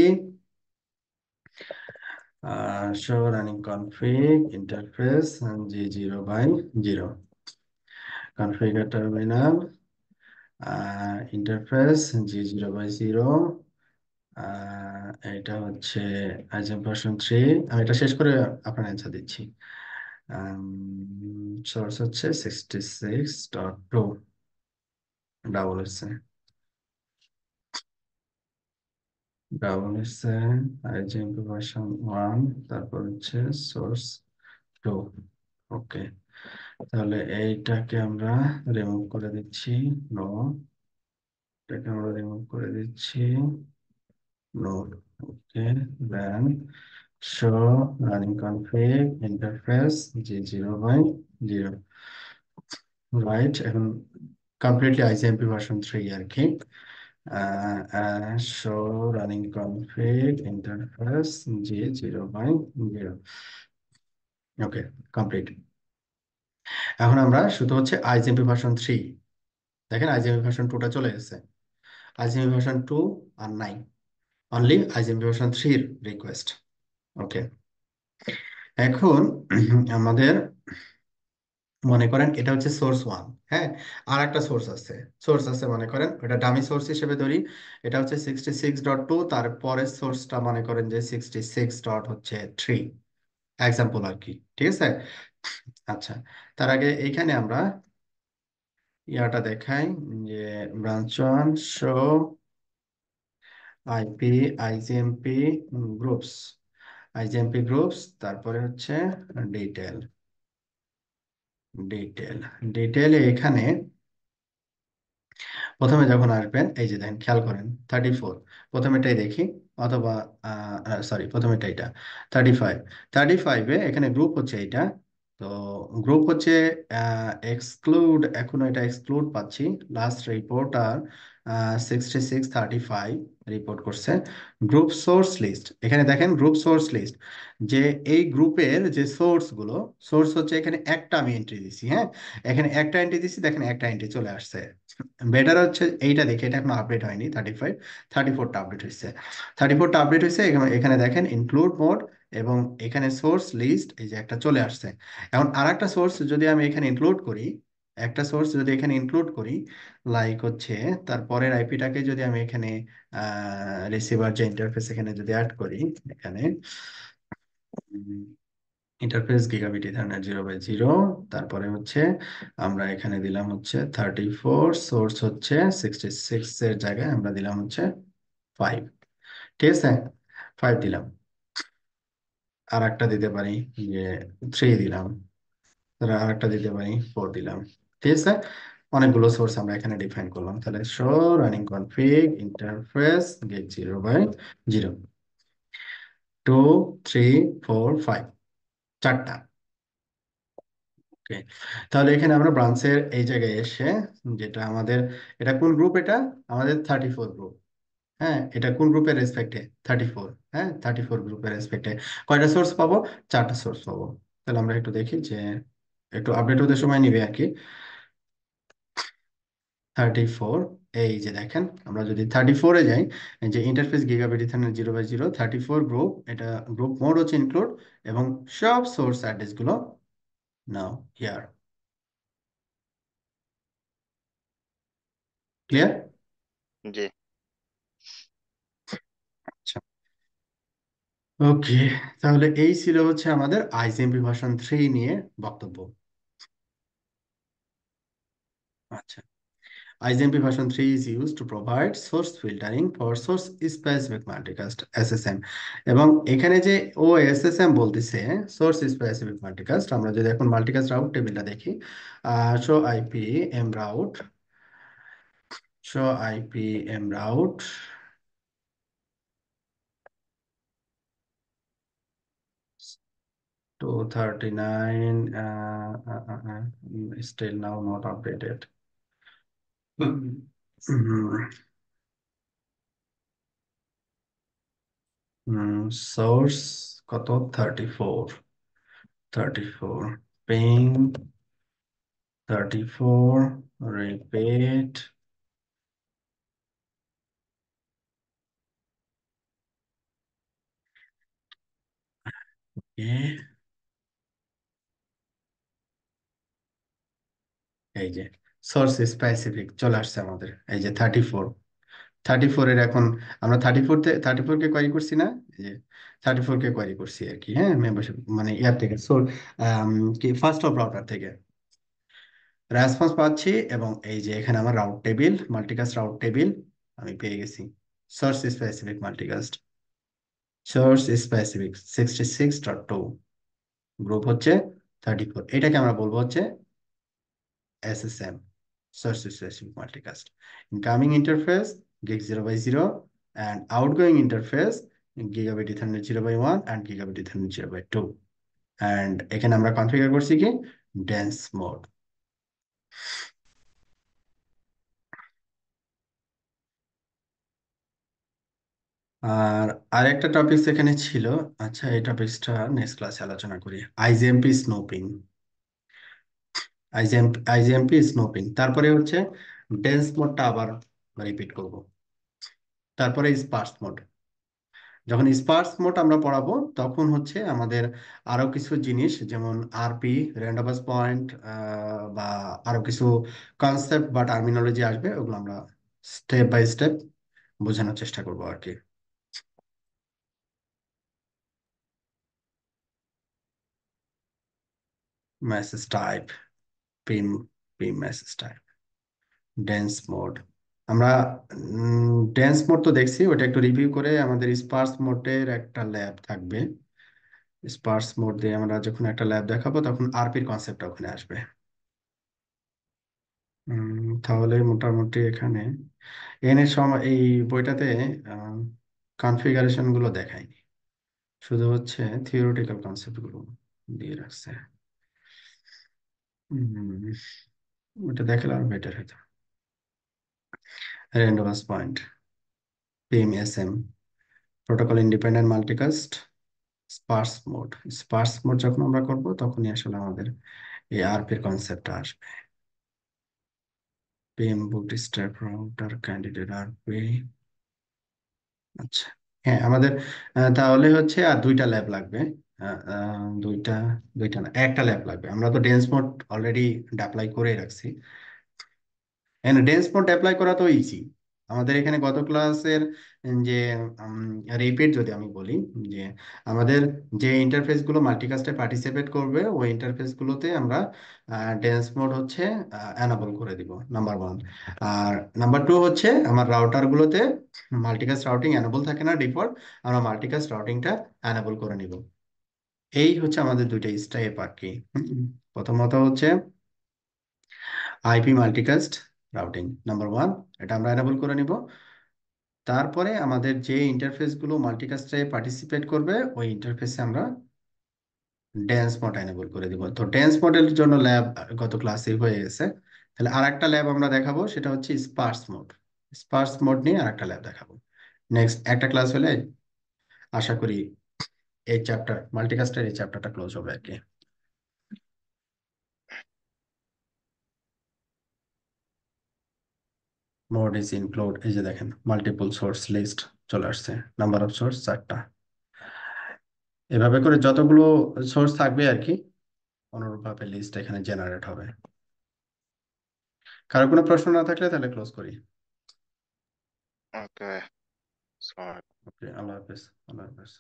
show running config interface G zero by zero. Configure terminal interface G zero by zero এটা হচ্ছে আইজিএম ভার্সন থ্রি আমি এটা শেষ করে আপনার অ্যান্সার দিচ্ছি। সোর্স হচ্ছে sixty six dot two double এসে ডাবল এসে আইজিএমপি ভার্সন ওয়ান তারপর হচ্ছে সোর্স টু ওকে তাহলে এইটাকে আমরা রিমুভ করে দিচ্ছি নো এটাকে আমরা রিমুভ করে দিচ্ছি no okay then show running config interface G zero by zero right এখন কমপ্লিটলি আইসিএমপি ভার্সন থ্রি আর কি। Show running config interface G zero by zero okay complete এখন আমরা শুধু হচ্ছে আইজিএমপি ভার্সন থ্রি দেখেন আইজিএমপি ভার্সন টুটা চলে গেছে। আইজিএমপি ভার্সন টু আর নাই অনলি আইজিএমপি ভার্সন থ্রির রিকোয়েস্ট ওকে এখন আমাদের মনে করেন এটা হচ্ছে সোর্স ওয়ান হ্যাঁ? আর একটা সোর্স আছে। সোর্স আছে মনে করেন, এটা ডামি সোর্স হিসেবে ধরি। এটা হচ্ছে সিক্সটি সিক্স ডট টু তারপরের সোর্সটা মনে করেন যে সিক্সটি সিক্স ডট হচ্ছে থ্রি এক্সাম্পল আর কি। ঠিক আছে? আচ্ছা তার আগে এইখানে আমরা ইয়াটা দেখাই যে branch one show IP IGMP groups. IGMP groups, তারপরে হচ্ছে ডিটেল। ডিটেল, ডিটেলে এখানে প্রথমে যখন আসবেন, এই যে দেখেন, খেয়াল করেন থার্টি ফোর প্রথমে এটাই দেখি, অথবা সরি প্রথমে এটা থার্টি ফাইভ থার্টি ফাইভে এখানে গ্রুপ হচ্ছে এইটা তো গ্রুপ হচ্ছে এক্সক্লুড এখনও এটা এক্সক্লুড পাচ্ছি। লাস্ট রিপোর্ট আর sixty six thirty five report করছে। গ্রুপ সোর্স লিস্ট এখানে দেখেন গ্রুপ সোর্স লিস্ট যে এই গ্রুপের যে সোর্সগুলো সোর্স হচ্ছে এখানে একটা আমি এন্ট্রি দিছি হ্যাঁ? এখানে একটা এন্ট্রি দিছি, দেখেন একটা এন্ট্রি চলে আসছে। বেটার হচ্ছে এইটা দেখে, এটা এখনও আপডেট হয়নি থার্টি ফাইভ থার্টি ফোরটা আপডেট হয়েছে। থার্টি ফোরটা আপডেট হয়েছে, এখানে দেখেন ইনক্লুড মোড এবং এখানে সোর্স লিস্ট এই যে একটা চলে আসছে। এখন আর একটা সোর্স যদি আমি এখানে ইনক্লুড করি, একটা সোর্স যদি এখানে ইনক্লুড করি লাইক হচ্ছে তারপরের আইপিটাকে যদি আমি এখানে রিসিভার যে ইন্টারফেস এখানে যদি অ্যাড করি, এখানে interface gigabit ethernet zero by zero তারপরে হচ্ছে আমরা এখানে দিলাম হচ্ছে থার্টি ফোর সোর্স হচ্ছে সিক্সটি সিক্স এর জায়গায় আমরা দিলাম হচ্ছে ফাইভ ঠিক আছে? ফাইভ দিলাম। আর একটা দিতে পারি যে থ্রি দিলাম। তাহলে আর একটা দিতে পারি ফোর দিলাম। ঠিক আছে? অনেকগুলো সোর্স আমরা এখানে ডিফাইন করলাম। তাহলে show running config interface get zero by zero two three four five চারটা। তাহলে এখানে আমরা ব্রাঞ্চের এই জায়গায় এসে, যেটা আমাদের, এটা কোন গ্রুপ এটা? আমাদের থার্টি ফোর গ্রুপ হ্যাঁ এটা কোন গ্রুপের রেসপেক্টে থার্টি ফোর হ্যাঁ থার্টি ফোর গ্রুপের রেসপেক্টে কয়টা সোর্স পাবো? চারটা সোর্স পাবো। তাহলে আমরা একটু দেখি যে, একটু আপডেট হতে সময় নিবে আর কি। থার্টি ফোর এই যে দেখেন, আমরা যদি থার্টি ফোরে যাই যে interface gigabit ethernet zero by zero thirty four group এটা গ্রুপ মোড হচ্ছে ইনক্লুড এবং সব সোর্স অ্যাড্রেসগুলো now here clear G. Okay, তাহলে এই ছিল হচ্ছে আমাদের আইজেমপি ভার্সন থ্রি নিয়ে বক্তব্য। আচ্ছা IGMP version three is use to provide source filtering for source specific multicast S S M এবং এখানে যে ও এস এস এম বলতেছে সোর্স স্পেসিফিক মাল্টিকাস্ট আমরা যদি এখন মাল্টিকাস্ট রাউট টেবিলটা দেখি show IP M route show IP M route 239 uh, uh, uh, uh mm, still now not updated. Mm-hmm. Mm-hmm. Mm source koto 34 34 ping 34 repeat. Okay. এই যে source specific চলে আসছে আমাদের, এই যে থার্টি ফোর থার্টি ফোর এর এখন আমরা থার্টি ফোর থার্টি ফোর কে কোয়ারি করছি না? যে থার্টি ফোর কে কোয়ারি করছি আর কি হ্যাঁ? মেম্বারশিপ মানে ইয়ার থেকে। সোর কি ফার্স্ট অফ রাউটার থেকে। রেসপন্স পাচ্ছি এবং এই যে এখানে আমার route table multicast route table আমি পেয়ে গেছি। Source specific multicast source specific sixty six dot two group হচ্ছে থার্টি ফোর এটাকে আমরা বলব হচ্ছে SSM, source specific multicast. Incoming interface, gig 0 by 0, and outgoing interface, gigabit ethernet 0 by 1 and gigabit ethernet 0 by 2. And এখানে আমরা configure করছি কি dense mode আর আরেকটা টপিক এখানে ছিল আচ্ছা এই টপিকসটা নেক্সট ক্লাসে আলোচনা করি IGMP snooping IGMP IGMP snooping তারপরে হচ্ছে ডেন্স মোডটা আবার রিপিট করব। তারপরে স্পার্স মোড যখন স্পার্স মোড আমরা পড়াবো, তখন হচ্ছে আমাদের আরও কিছু জিনিস, যেমন আরপি র্যান্ডমাস পয়েন্ট বা আরও কিছু কনসেপ্ট বা টার্মিনোলজি আসবে, ওগুলো আমরা স্টেপ বাই স্টেপ বোঝানোর চেষ্টা করব আর কি। Message type PIM PIM message type dense mode আমরা ডেন্স মোড তো দেখছি, ওটা একটু রিভিউ করে আমাদের স্পার্স মোডের একটা ল্যাব থাকবে। স্পার্স মোড দিয়ে আমরা যখন একটা ল্যাব দেখাবো, তখন আরপির কনসেপ্টটা ওখানে আসবে। তাহলে মোটামুটি এখানে এনে সময় এই বইটাতে কনফিগারেশনগুলো দেখায়নি শুধু হচ্ছে থিওরিটিক্যাল কনসেপ্টগুলো দিয়ে রাখছে। হুম, ওটা দেখলে আরও বেটার হতো rendezvous point PMSM protocol independent multicast sparse mode sparse mode যখন আমরা করব তখনই আসলে আমাদের এই আরপির কনসেপ্টটা আসবে। PM bootstrap router candidate RP আচ্ছা হ্যাঁ আমাদের তাহলে হচ্ছে আর দুইটা ল্যাব লাগবে। দুইটা দুইটা না, একটা ল্যাব লাগবে। আমরা তো ডেন্স মোড অলরেডি অ্যাপ্লাই করে রাখছি। ডেন্স মোড অ্যাপ্লাই করা তো ইজি আমাদের এখানে গত ক্লাসের যে রিপিট যদি আমি বলি, যে, আমাদের যে ইন্টারফেসগুলো মাল্টিকাস্টে পার্টিসিপেট করবে, ওই ইন্টারফেস গুলোতে আমরা ডেন্স মোড হচ্ছে অ্যানাবল করে দিব নাম্বার ওয়ান আর নাম্বার টু হচ্ছে, আমার রাউটার গুলোতে মাল্টিকাস্ট রাউটিং অ্যানাবল থাকে না ডিফল্ট আমরা মাল্টিকাস্ট রাউটিংটা অ্যানাবল করে নিব। এই হচ্ছে আমাদের দুইটা স্টেপ আর কি। প্রথমত হচ্ছে IP multicast routing number one, এটা আমরা এনাবল করে নিব। তারপরে আমাদের যে ইন্টারফেসগুলো মাল্টিকাস্টে পার্টিসিপেট করবে, ওই ইন্টারফেসে আমরা ড্যান্স মোড এনাবল করে দিব। তো ড্যান্স মডেলের জন্য ল্যাব গত ক্লাসে হয়ে গেছে। তাহলে আর একটা ল্যাব আমরা দেখাবো, সেটা হচ্ছে স্পার্স মোড স্পার্স মোড নিয়ে আর একটা ল্যাব দেখাবো। নেক্সট একটা ক্লাস হলে আশা করি এই চ্যাপ্টার মাল্টিকাস্টের এই চ্যাপ্টারটা ক্লোজ হবে আর কি। মোড ইজ ইনক্লুড এই যে দেখেন মাল্টিপল সোর্স লিস্ট চলে আসছে নাম্বার অফ সোর্স চারটা। এভাবে করে যতগুলো সোর্স থাকবে আর কি অনুরূপভাবে লিস্ট এখানে জেনারেট হবে। কারও কোনো প্রশ্ন না থাকলে তাহলে ক্লোজ করি। ওকে ওকে আল্লাহ হাফেজ আল্লাহ হাফেজ।